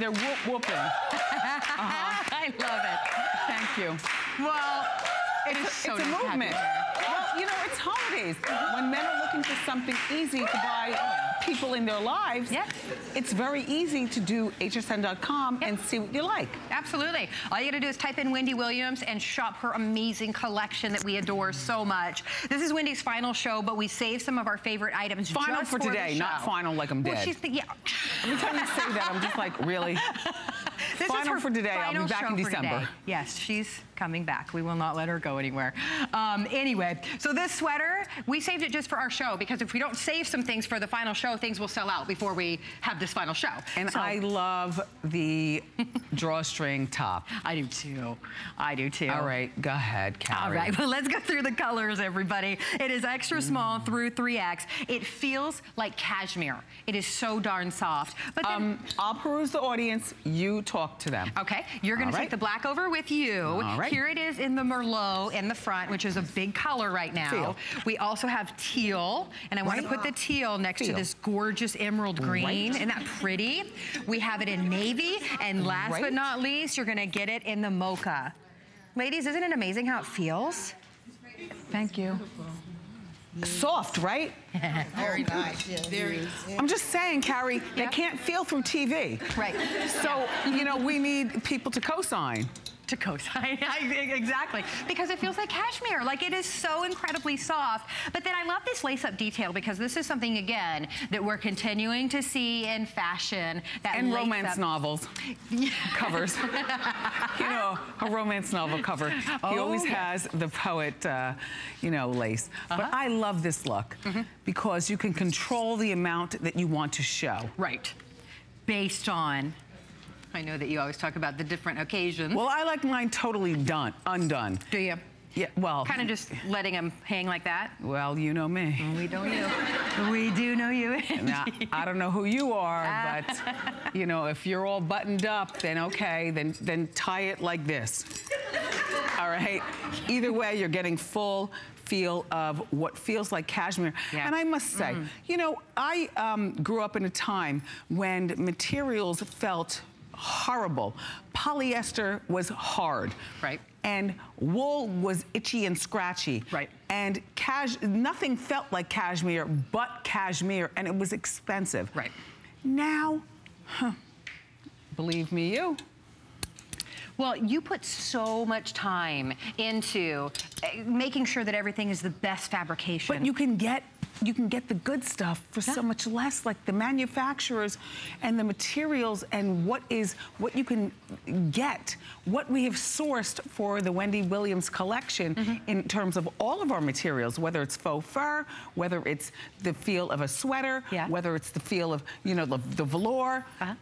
They're whoop whooping. Uh-huh. I love it. Thank you. Well, it is so it's a nice to have you movement. Well, you know, it's holidays. When men are looking for something easy to buy people in their lives, it's very easy to do hsn.com and see what you like. Absolutely. All you gotta do is type in Wendy Williams and shop her amazing collection that we adore so much. This is Wendy's final show, but we saved some of our favorite items Final just for the today, not final like I'm Well, dead. she's the, yeah. Every time you say that, I'm just like, really? This is final her for today. I'll be back in December. today. Yes, she's coming back. We will not let her go anywhere. Um, anyway, so this sweater, we saved it just for our show because if we don't save some things for the final show, things will sell out before we have this final show. And So- I love the drawstring top. I do too. I do too. All right, go ahead, Carrie. All right, well, let's go through the colors, everybody. It is extra small Mm. through 3X. It feels like cashmere. It is so darn soft. But then, Um, I'll peruse the audience. You talk to them. Okay, you're gonna All take right. the black over with you. All right. Here it is in the Merlot in the front, which is a big color right now. Teal. We also have teal, and I want to Right. put the teal next to this gorgeous emerald green. Right. Isn't that pretty? We have it in navy, and last but not least, you're gonna get it in the mocha. Ladies, isn't it amazing how it feels? Thank you. Soft, right? Very nice. Yes, Very. I'm just saying, Carrie, they can't feel through TV. Right. So, you know, we need people to co-sign. To co-sign. exactly. Because it feels like cashmere. Like it is so incredibly soft. But then I love this lace-up detail because this is something, again, that we're continuing to see in fashion. That And romance novels covers. you know, a romance novel cover. he Oh, always yeah. has the poet, uh, you know, lace. Uh-huh. But I love this look Mm-hmm. because you can control the amount that you want to show. Right. Based on, I know that you always talk about the different occasions. Well, I like mine totally done, undone. Do you? Yeah, well. Kind of just letting them hang like that? Well, you know me. We know you. we do know you. Now, I don't know who you are, but you know, if you're all buttoned up, then okay, then then tie it like this. All right. Either way, you're getting full feel of what feels like cashmere. Yeah. And I must say, you know, I um, grew up in a time when materials felt horrible. Polyester was hard. Right. And wool was itchy and scratchy. Right. And cash, nothing felt like cashmere but cashmere, and it was expensive. Right. Now, huh, Believe me, you. Well, you put so much time into uh, making sure that everything is the best fabrication. But you can get you can get the good stuff for so much less, like the manufacturers and the materials and what is what you can get, what we have sourced for the Wendy Williams collection Mm-hmm. in terms of all of our materials, whether it's faux fur, whether it's the feel of a sweater, whether it's the feel of you know the, the velour. Uh-huh.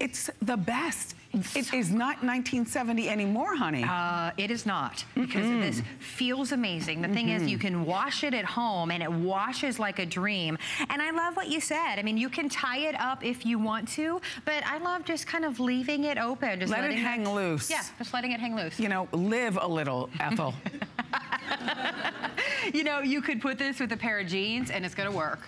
It's the best. It is not 1970 anymore, honey. Uh, it is not because this feels amazing. The thing is, Mhm. you can wash it at home and it washes like a dream. And I love what you said. I mean, you can tie it up if you want to, but I love just kind of leaving it open. Just Let it letting hang loose. Yeah, just letting it hang loose. You know, live a little, Ethel. you know, you could put this with a pair of jeans and it's gonna work,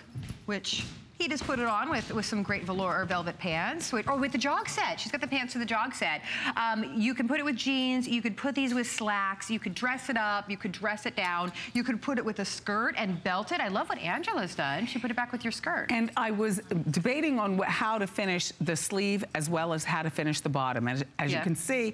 which he just put it on with, with some great velour or velvet pants, or with the jog set. She's got the pants for the jog set. Um, you can put it with jeans, you could put these with slacks, you could dress it up, you could dress it down, you could put it with a skirt and belt it. I love what Angela's done. She put it back with your skirt. And I was debating on wh- how to finish the sleeve as well as how to finish the bottom. As, as Yeah. you can see,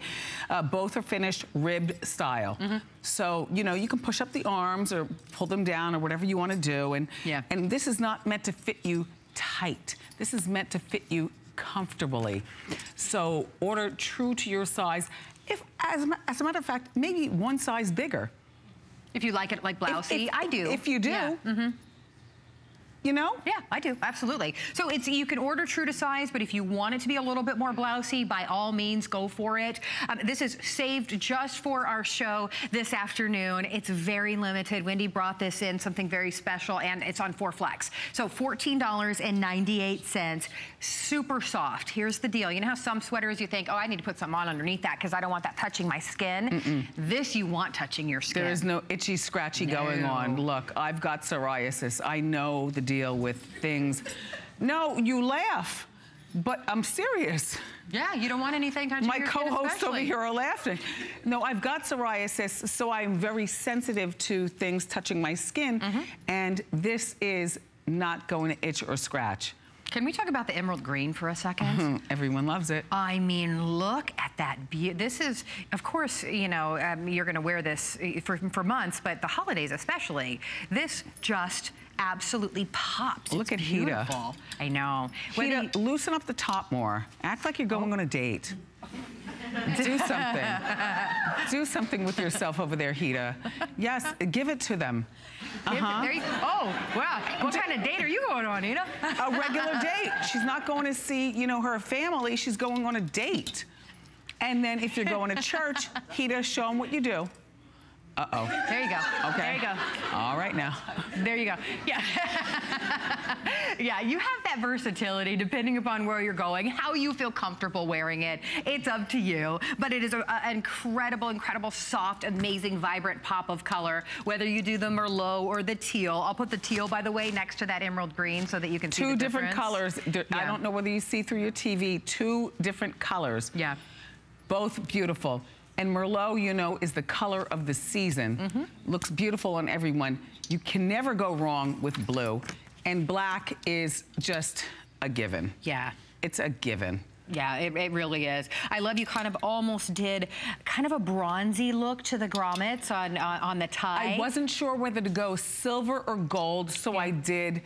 uh, both are finished ribbed style. Mm-hmm. So, you know, you can push up the arms or pull them down or whatever you want to do. And, Yeah. and this is not meant to fit you tight. This is meant to fit you comfortably. So order true to your size. If, as, a as a matter of fact, maybe one size bigger. If you like it like blousey, I do. If you do. Yeah. Mm-hmm. You know? Yeah, I do, absolutely. So it's you can order true to size, but if you want it to be a little bit more blousy, by all means, go for it. Um, this is saved just for our show this afternoon. It's very limited. Wendy brought this in, something very special, and it's on four flex. So $14.98, super soft. Here's the deal. You know how some sweaters you think, oh, I need to put something on underneath that because I don't want that touching my skin? This you want touching your skin. There is no itchy, scratchy going on. Look, I've got psoriasis. I know the deal with things. No, you laugh, but I'm serious. Yeah, you don't want anything touching My co-hosts over here are laughing. No, I've got psoriasis, so I'm very sensitive to things touching my skin, Mm-hmm. and this is not going to itch or scratch. Can we talk about the emerald green for a 2nd Mhm, Everyone loves it. I mean, look at that beauty. This is, of course, you know, um, you're going to wear this uh, for, for months, but the holidays especially. This just absolutely pops. Look It's at Hita. I know. Hita, loosen up the top more. Act like you're going on a date. Do something. Do something with yourself over there, Hita. Yes, give it to them. Uh-huh. there you- oh, wow. What kind of date are you going on, Hita? a regular date. She's not going to see, you know, her family. She's going on a date. And then if you're going to church, Hita, show them what you do. Uh-oh. There you go. Okay. There you go. All right now. There you go. Yeah. yeah, you have that versatility depending upon where you're going, how you feel comfortable wearing it. It's up to you. But it is an incredible, incredible, soft, amazing, vibrant pop of color, whether you do the Merlot or the teal. I'll put the teal, by the way, next to that emerald green so that you can see Two different difference. colors. There- I don't know whether you see through your TV, two different colors. Yeah. Both beautiful. And Merlot, you know, is the color of the season. Mm-hmm. Looks beautiful on everyone. You can never go wrong with blue. And black is just a given. Yeah. It's a given. Yeah, it, it really is. I love you kind of almost did kind of a bronzy look to the grommets on, uh, on the tie. I wasn't sure whether to go silver or gold, so I did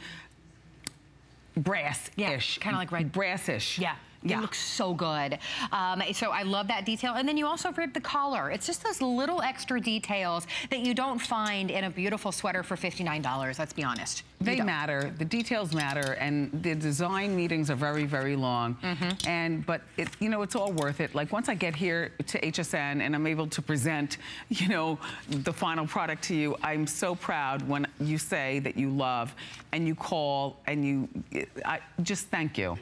brass-ish. Yeah, kinda like red- Brassish. Yeah. Yeah. It looks so good. Um, so I love that detail. And then you also ribbed the collar. It's just those little extra details that you don't find in a beautiful sweater for $59, let's be honest. They matter. The details matter, and the design meetings are very, very long. Mm-hmm. And but it, you know, it's all worth it. Like once I get here to HSN and I'm able to present, you know, the final product to you, I'm so proud when you say that you love, and you call, and you, I just thank you,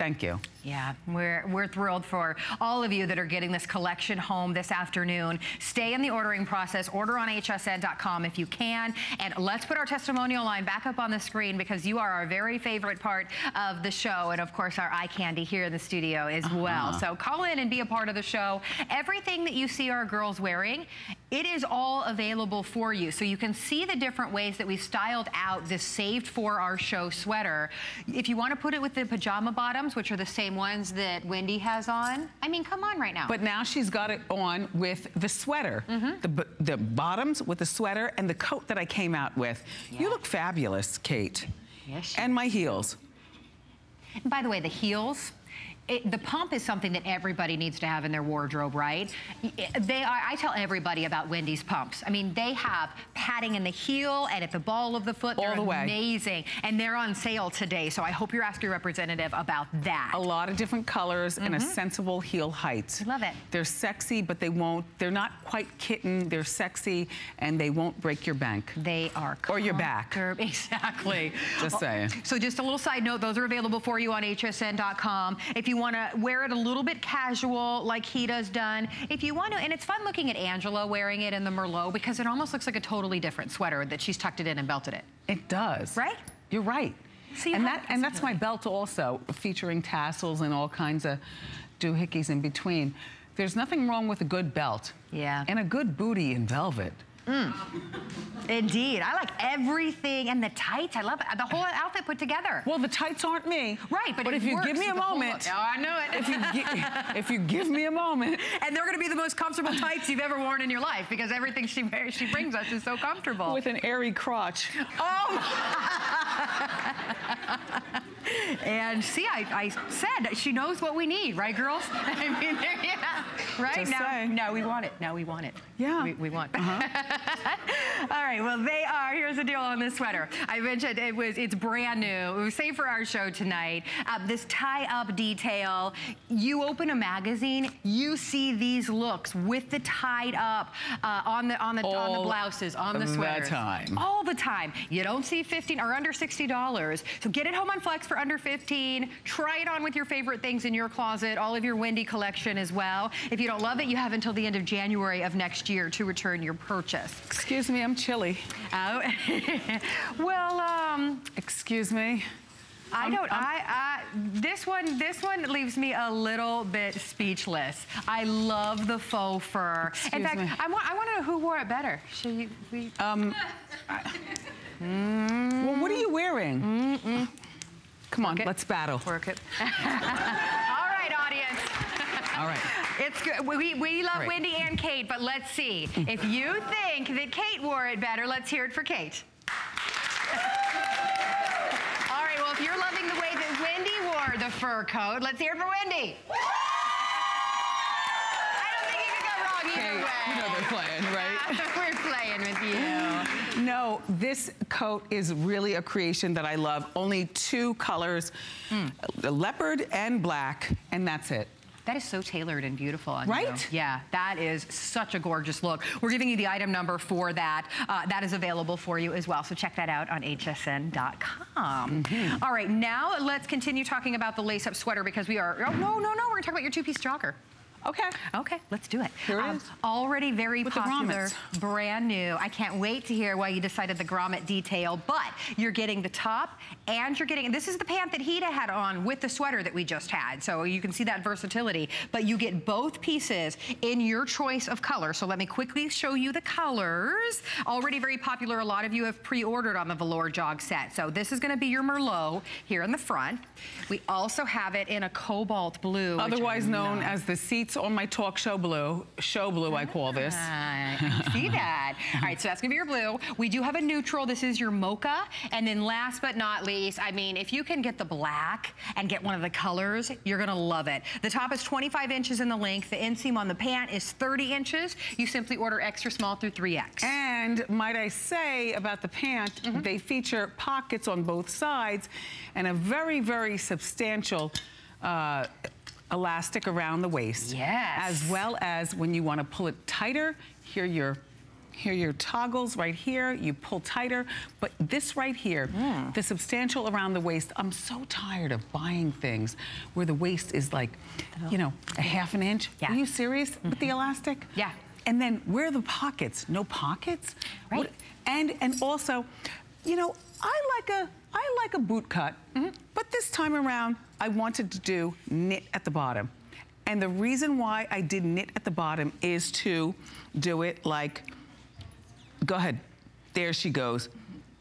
thank you. Yeah, we're, we're thrilled for all of you that are getting this collection home this afternoon. Stay in the ordering process. Order on hsn.com if you can. And let's put our testimonial line back up on the screen because you are our very favorite part of the show. And of course, our eye candy here in the studio as well. Uh-huh. So call in and be a part of the show. Everything that you see our girls wearing it is all available for you. So you can see the different ways that we styled out this saved for our show sweater. If you want to put it with the pajama bottoms, which are the same ones that Wendy has on, I mean, come on right now. But now she's got it on with the sweater. Mm-hmm. The, the bottoms with the sweater and the coat that I came out with. You look fabulous, Kate. Yes. And my heels. And by the way, the heels, it, the pump is something that everybody needs to have in their wardrobe, right? They are, I tell everybody about Wendy's pumps. I mean, they have padding in the heel and at the ball of the foot. All They're the way. amazing. And they're on sale today. So I hope you're asking your representative about that. A lot of different colors and a Mhm. sensible heel height. Love it. They're sexy, but they won't, they're not quite kitten. They're sexy and they won't break your bank. They are Or your back. Exactly. Just saying. So just a little side note, those are available for you on hsn.com. If you want to wear it a little bit casual, like he does done, if you want to, and it's fun looking at Angela wearing it in the Merlot because it almost looks like a totally different sweater that she's tucked it in and belted it. It does. Right? You're right. See, and that and that's my belt also, featuring tassels and all kinds of doohickeys in between. There's nothing wrong with a good belt. Yeah. And a good booty in velvet. Mm. Indeed. I like everything and the tights. I love it. The whole outfit put together. Well, the tights aren't me. Right, but, But if you give me a with the whole moment-. Oh, I know it. If you if you give me a moment. And they're going to be the most comfortable tights you've ever worn in your life because everything she wears, she brings us is so comfortable. With an airy crotch. Oh! and see, I, I said she knows what we need, right, girls? I mean, yeah, right? Just now, now we want it. Now we want it. Yeah. We, we want. All right. Well, they are. Here's the deal on this sweater. I mentioned it was. It's brand new. It was saved for our show tonight. Uh, this tie-up detail. You open a magazine, you see these looks with the tied up uh, on the on the on the blouses, on the sweaters. All the time. all the time. You don't see 15 or under $60. So get it home on Flex for under 15. Try it on with your favorite things in your closet, all of your Wendy collection as well. If you don't love it, you have until the end of January of next year to return your purchase. Excuse me, I'm chilly. Oh, well, um, Excuse me. I I'm- don't. I'm- I, I this one. This one leaves me a little bit speechless. I love the faux fur. In fact, me. I want. I want to know who wore it better. Should you? We. Um. Well, what are you wearing? Mm -mm. Come on, let's battle. Work it. All right, audience. All right. It's good. We, we love All right. Wendy and Kate, but let's see. if you think that Kate wore it better, let's hear it for Kate. All right, well, if you're loving the way that Wendy wore the fur coat, let's hear it for Wendy. I don't think you could go wrong either Kate, way. you know they're playing, right? We're playing with you. No, this coat is really a creation that I love. Only two colors, uh, leopard and black, and that's it. That is so tailored and beautiful on you. Right? Yeah, that is such a gorgeous look. We're giving you the item number for that. Uh, that is available for you as well. So check that out on hsn.com. Mm-hmm. All right, now let's continue talking about the lace-up sweater because we are. Oh no, no, no! We're gonna talk about your two-piece jogger. Okay. Okay, let's do it. Here it Um, is. Already very With popular, brand new. I can't wait to hear why you decided the grommet detail, but you're getting the top and you're getting, this is the pant that Hida had on with the sweater that we just had. So you can see that versatility, but you get both pieces in your choice of color. So let me quickly show you the colors. Already very popular. A lot of you have pre-ordered on the velour jog set. So this is gonna be your Merlot here in the front. We also have it in a cobalt blue. Otherwise known as the on my talk show blue. Show blue, I call this. I I see that. All right, so that's gonna be your blue. We do have a neutral. This is your mocha. And then last but not least, I mean, if you can get the black and get one of the colors, you're gonna love it. The top is 25 inches in the length. The inseam on the pant is 30 inches. You simply order extra small through 3X. And might I say about the pant, Mm-hmm. they feature pockets on both sides and a very, very substantial uh, elastic around the waist. Yes. As well as when you want to pull it tighter, here your here your toggles right here, you pull tighter, but this right here, Mm. the substantial around the waist, I'm so tired of buying things where the waist is like, you know, a half an inch. Yeah. Mm-hmm. Are you serious with the elastic? Yeah. And then where are the pockets? No pockets? Right. What- and and also, you know, I like a I like a boot cut, Mm-hmm. but this time around I wanted to do knit at the bottom. And the reason why I did knit at the bottom is to do it like, go ahead. There she goes.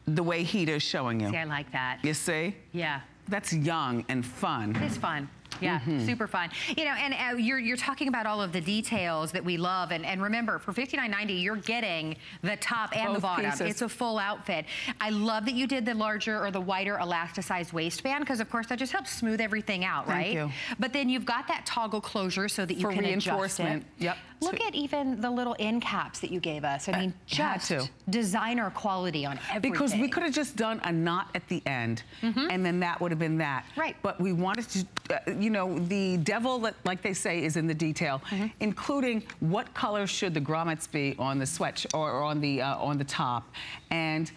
The way Hita is showing you. See, I like that. You see? Yeah. That's young and fun. It is fun. Yeah, Mhm. super fun. You know, and uh, you're you're talking about all of the details that we love, and, and remember, for $59.90, you're getting the top and the bottom. pieces. It's a full outfit. I love that you did the larger or the wider elasticized waistband, because of course that just helps smooth everything out, Thank right? you. But then you've got that toggle closure so that you For can adjust it. reinforcement. Yep. Look at even the little end caps that you gave us. I mean, just to. designer quality on everything. Because we could have just done a knot at the end, and then that would have been that. Right. But we wanted to, uh, you know, the devil, that, like they say, is in the detail, including what color should the grommets be on the sweat or, or on the uh, on the top, and.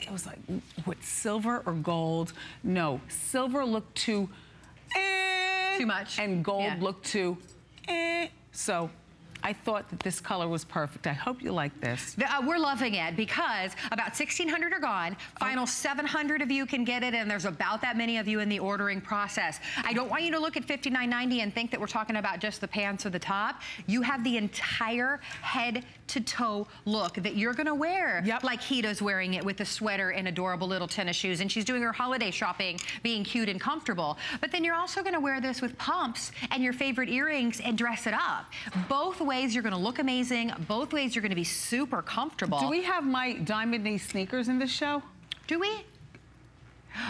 It was like, what, silver or gold? No, silver looked too, eh, Too much. and gold Yeah. looked too, eh. So I thought that this color was perfect. I hope you like this. Uh, we're loving it because about 1,600 are gone. Final 700 of you can get it, and there's about that many of you in the ordering process. I don't want you to look at $59.90 and think that we're talking about just the pants or the top. You have the entire head to toe look that you're gonna wear like Hita's wearing it with a sweater and adorable little tennis shoes, and she's doing her holiday shopping being cute and comfortable. But then you're also gonna wear this with pumps and your favorite earrings and dress it up. Both ways you're gonna look amazing. Both ways you're gonna be super comfortable. Do we have my diamond knee sneakers in this show? Do we?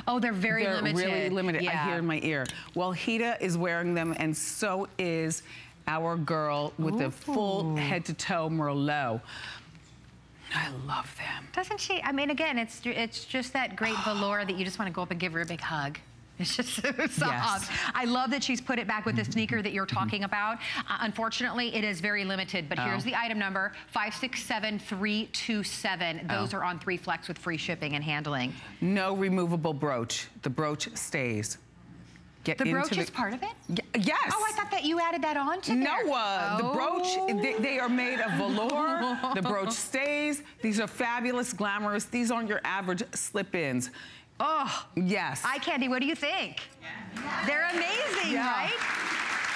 Oh, they're very They're limited. really limited. I hear in my ear. Well, Hita is wearing them, and so is our girl with a full head to toe Merlot. I love them. Doesn't she? I mean, again, it's it's just that great velour that you just want to go up and give her a big hug. It's just so soft. I love that she's put it back with the sneaker that you're talking about. Uh, unfortunately, it is very limited, but here's Oh. the item number, 567327. Those Oh. are on three flex with free shipping and handling. No removable brooch. The brooch stays. Get The into brooch is part of it? Y- yes. Oh, I thought that you added that on to No, there. uh, the brooch, Oh. they, they are made of velour. the brooch stays. These are fabulous, glamorous. These aren't your average slip-ins. Oh. Yes. Eye candy, what do you think? They're amazing, Yeah. right?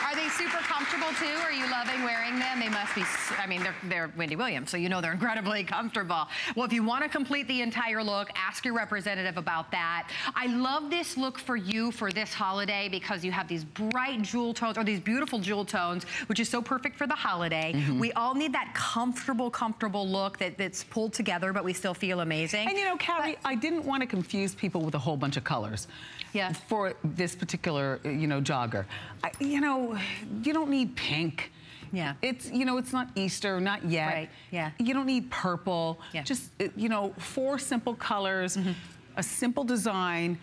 Are they super comfortable too? Are you loving wearing them? They must be, I mean, they're, they're Wendy Williams, so you know they're incredibly comfortable. Well, if you want to complete the entire look, ask your representative about that. I love this look for you for this holiday because you have these bright jewel tones, or these beautiful jewel tones, which is so perfect for the holiday. Mhm. We all need that comfortable, comfortable look that, that's pulled together, but we still feel amazing. And you know, Carrie, I didn't want to confuse people with a whole bunch of colors. Yeah. For this particular, you know, jogger. I, you know, you don't need pink. Yeah. It's, you know, it's not Easter, not yet. Right, yeah. You don't need purple. Yeah. Just, uh, you know, four simple colors, Mm-hmm. a simple design,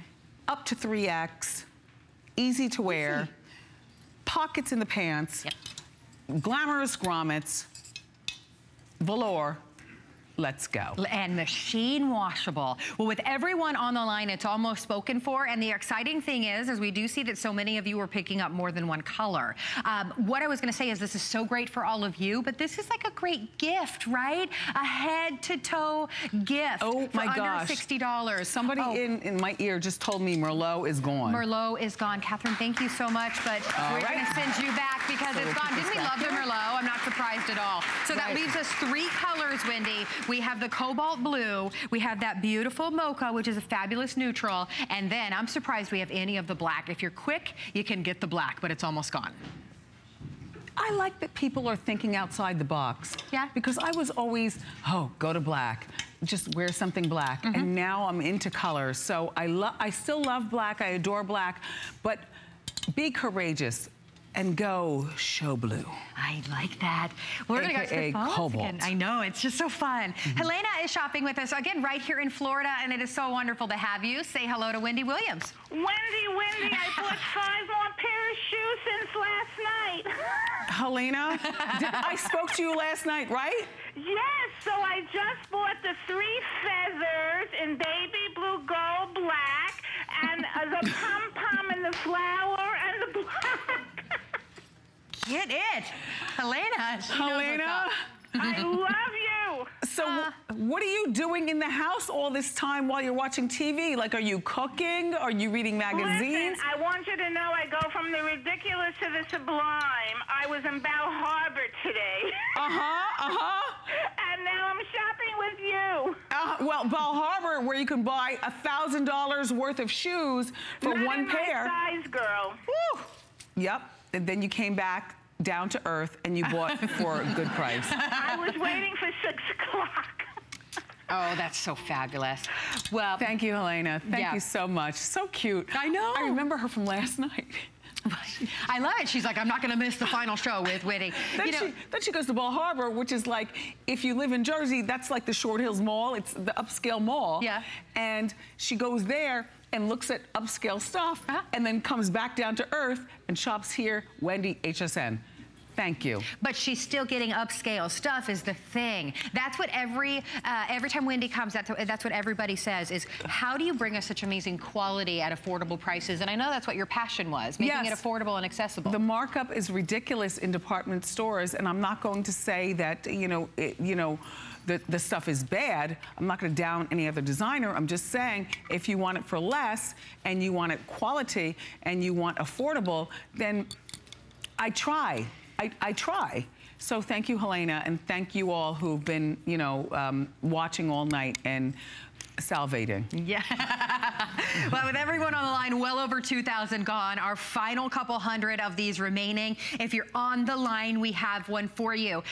up to 3X, easy to wear, pockets in the pants, glamorous grommets, velour, let's go. and machine washable. Well, with everyone on the line, it's almost spoken for. And the exciting thing is, is we do see that so many of you are picking up more than one color. Um, what I was going to say is this is so great for all of you, but this is like a great gift, right? A head to toe gift. Oh for my under gosh. $60. Somebody Oh. in, in my ear just told me Merlot is gone. Merlot is gone. Catherine, thank you so much, but All we're right. going to send you back because it's gone. Didn't we love the? Merlot? I'm not surprised at all. So that leaves us three colors, Wendy. We have the cobalt blue, we have that beautiful mocha, which is a fabulous neutral, and then I'm surprised we have any of the black. If you're quick, you can get the black, but it's almost gone. I like that people are thinking outside the box. Yeah. Because I was always, oh, go to black. Just wear something black. Mm-hmm. And now I'm into colors. So I love I still love black. I adore black. But be courageous and go show blue. I like that. We're going to go to AKA the phones cobalt. again. I know, it's just so fun. Helena is shopping with us again right here in Florida, and it is so wonderful to have you. Say hello to Wendy Williams. Wendy, Wendy, I bought five more pair of shoes since last night. Helena, did, I spoke to you last night, right? Yes, so I just bought the three feathers in baby blue, gold, black, and uh, the pom pom and the flower and the black. Get it. Helena. she Helena. I love you. So what are you doing in the house all this time while you're watching TV? Like, are you cooking? Are you reading magazines? Listen, I want you to know I go from the ridiculous to the sublime. I was in Bal Harbour today. Uh-huh, uh-huh. and now I'm shopping with you. Uh, well, Bal Harbour, where you can buy a thousand dollars worth of shoes for Not one in my pair. size, girl. Woo. Yep. And then you came back down to earth and you bought for a good price. I was waiting for six o'clock. Oh, that's so fabulous. Well, thank you, Helena. Thank yeah. you so much. So cute. I know. I remember her from last night. I love it. She's like, I'm not going to miss the final show with Whitney. Then, You know, she, then she goes to Bal Harbour, which is like, if you live in Jersey, that's like the Short Hills Mall. It's the upscale mall. Yeah. And she goes there and looks at upscale stuff Uh-huh. and then comes back down to earth and shops here, Wendy HSN. Thank you. But she's still getting upscale stuff is the thing. That's what every uh, every time Wendy comes, that's, that's what everybody says is how do you bring us such amazing quality at affordable prices? And I know that's what your passion was, making Yes. it affordable and accessible. The markup is ridiculous in department stores, and I'm not going to say that you know, it, you know, the the stuff is bad. I'm not going to down any other designer. I'm just saying if you want it for less and you want it quality and you want affordable, then I try. I, I try. So thank you, Helena, and thank you all who've been, you know, um, watching all night and salivating. Yeah. well, with everyone on the line, well over 2,000 gone. Our final couple hundred of these remaining. If you're on the line, we have one for you.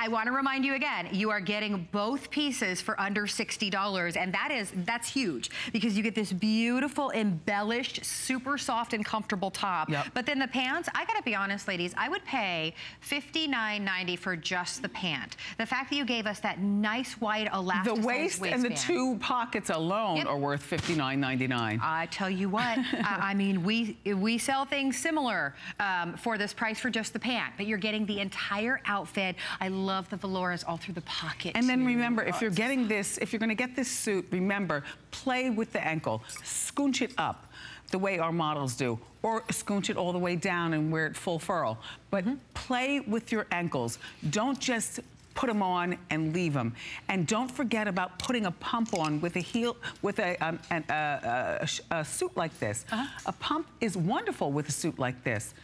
I want to remind you again, you are getting both pieces for under $60 and that is that's huge because you get this beautiful embellished super soft and comfortable top. Yep. But then the pants, I got to be honest ladies, I would pay $59.90 for just the pant. The fact that you gave us that nice wide elastic The waist and the two pockets alone Yep. are worth $59.99. I tell you what, I, I mean, we we sell things similar um, for this price for just the pant, but you're getting the entire outfit. I love the velours all through the pocket. And then remember, if you're getting this, if you're gonna get this suit, remember, play with the ankle. Scooch it up the way our models do, or scooch it all the way down and wear it full furl. But Mm-hmm. play with your ankles. Don't just put them on and leave them. And don't forget about putting a pump on with a heel, with a, um, an, uh, a, a suit like this. Uh-huh. A pump is wonderful with a suit like this.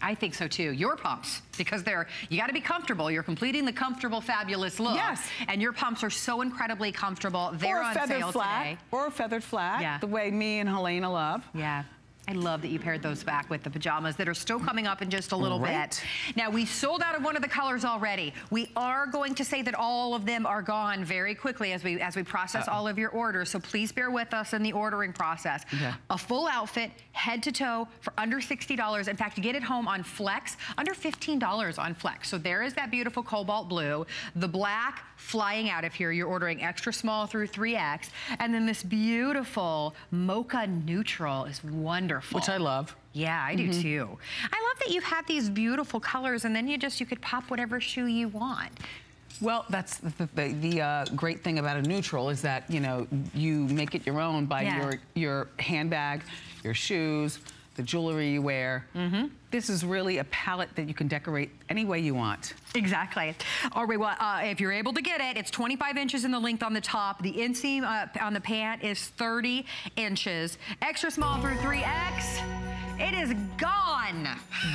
I think so too. Your pumps, because they're, you gotta be comfortable. You're completing the comfortable, fabulous look. Yes. And your pumps are so incredibly comfortable. They're on feathered sale flat, today. or a feathered flat, Yeah. the way me and Helena love. Yeah. I love that you paired those back with the pajamas that are still coming up in just a little Right. bit. Now, we sold out of one of the colors already. We are going to say that all of them are gone very quickly as we as we process all of your orders. So please bear with us in the ordering process. Okay. A full outfit, head to toe, for under $60. In fact, you get it home on Flex, under $15 on Flex. So there is that beautiful cobalt blue, the black flying out of here. You're ordering extra small through 3X. And then this beautiful mocha neutral is wonderful. Which I love. Yeah, I do Mhm. too. I love that you have had these beautiful colors and then you just, you could pop whatever shoe you want. Well, that's the, the, the uh, great thing about a neutral is that, you know, you make it your own by Yeah. your, your handbag, your shoes, the jewelry you wear. Mm-hmm. This is really a palette that you can decorate any way you want. Exactly. All right, well, uh, if you're able to get it, it's 25 inches in the length on the top. The inseam uh, on the pant is 30 inches. Extra small through 3X. It is gone.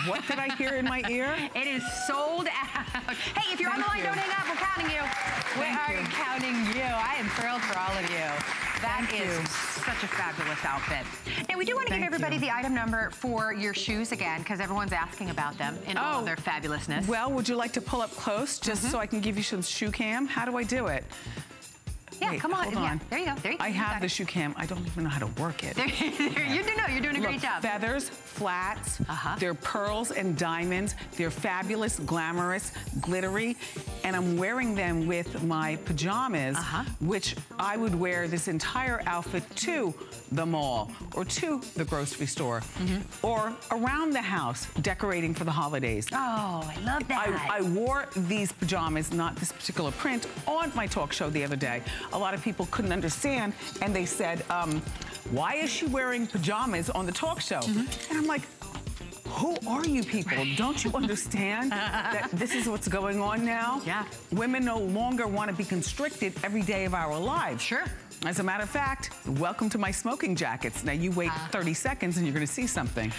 What did I hear in my ear? It is sold out. Hey, if you're on the line, you. don't hang up. We're counting you. We are you. counting you. I am thrilled for all of you. That Thank is you. such a fabulous outfit. Now, we do want to give everybody you. the item number for your shoes again, because everyone's asking about them in all Oh. of their fabulousness. Well, would you like to pull up close just mm-hmm. so I can give you some shoe cam? How do I do it? Yeah, Wait, come on. hold Yeah, there you go. There you go. I have the shoe cam. I don't even know how to work it. There, you do know. You're doing a Look, great job. feathers, flats, Uh-huh. they're pearls and diamonds. They're fabulous, glamorous, glittery. And I'm wearing them with my pajamas, Uh-huh. which I would wear this entire outfit to the mall or to the grocery store Mm-hmm. or around the house decorating for the holidays. Oh, I love that. I, I wore these pajamas, not this particular print, on my talk show the other day. A lot of people couldn't understand, and they said, um, "Why is she wearing pajamas on the talk show?" And I'm like, Who are you people? Don't you understand that this is what's going on now? Yeah. Women no longer want to be constricted every day of our lives. Sure. As a matter of fact, welcome to my smoking jackets. Now you wait Uh. 30 seconds and you're gonna see something.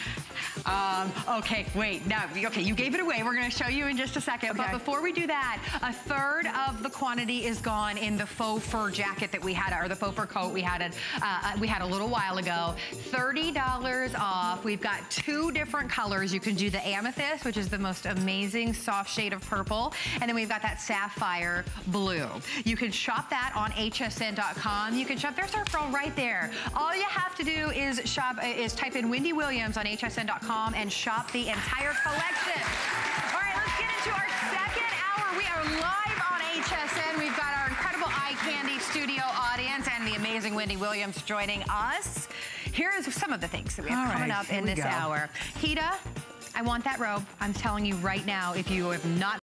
Um, okay, wait, now, okay, you gave it away. We're gonna show you in just a second. But before we do that, a third of the quantity is gone in the faux fur jacket that we had, or the faux fur coat we had, it, uh, we had a little while ago. $30 off. We've got two different colors. You can do the amethyst, which is the most amazing soft shade of purple. And then we've got that sapphire blue. You can shop that on hsn.com. You can shop, there's our girl right there. All you have to do is shop, uh, is type in Wendy Williams on hsn.com and shop the entire collection. All right, let's get into our second hour. We are live on HSN. We've got our incredible eye candy studio audience and the amazing Wendy Williams joining us. Here's some of the things that we have All coming right, up in this go. hour. Hita, I want that robe. I'm telling you right now, if you have not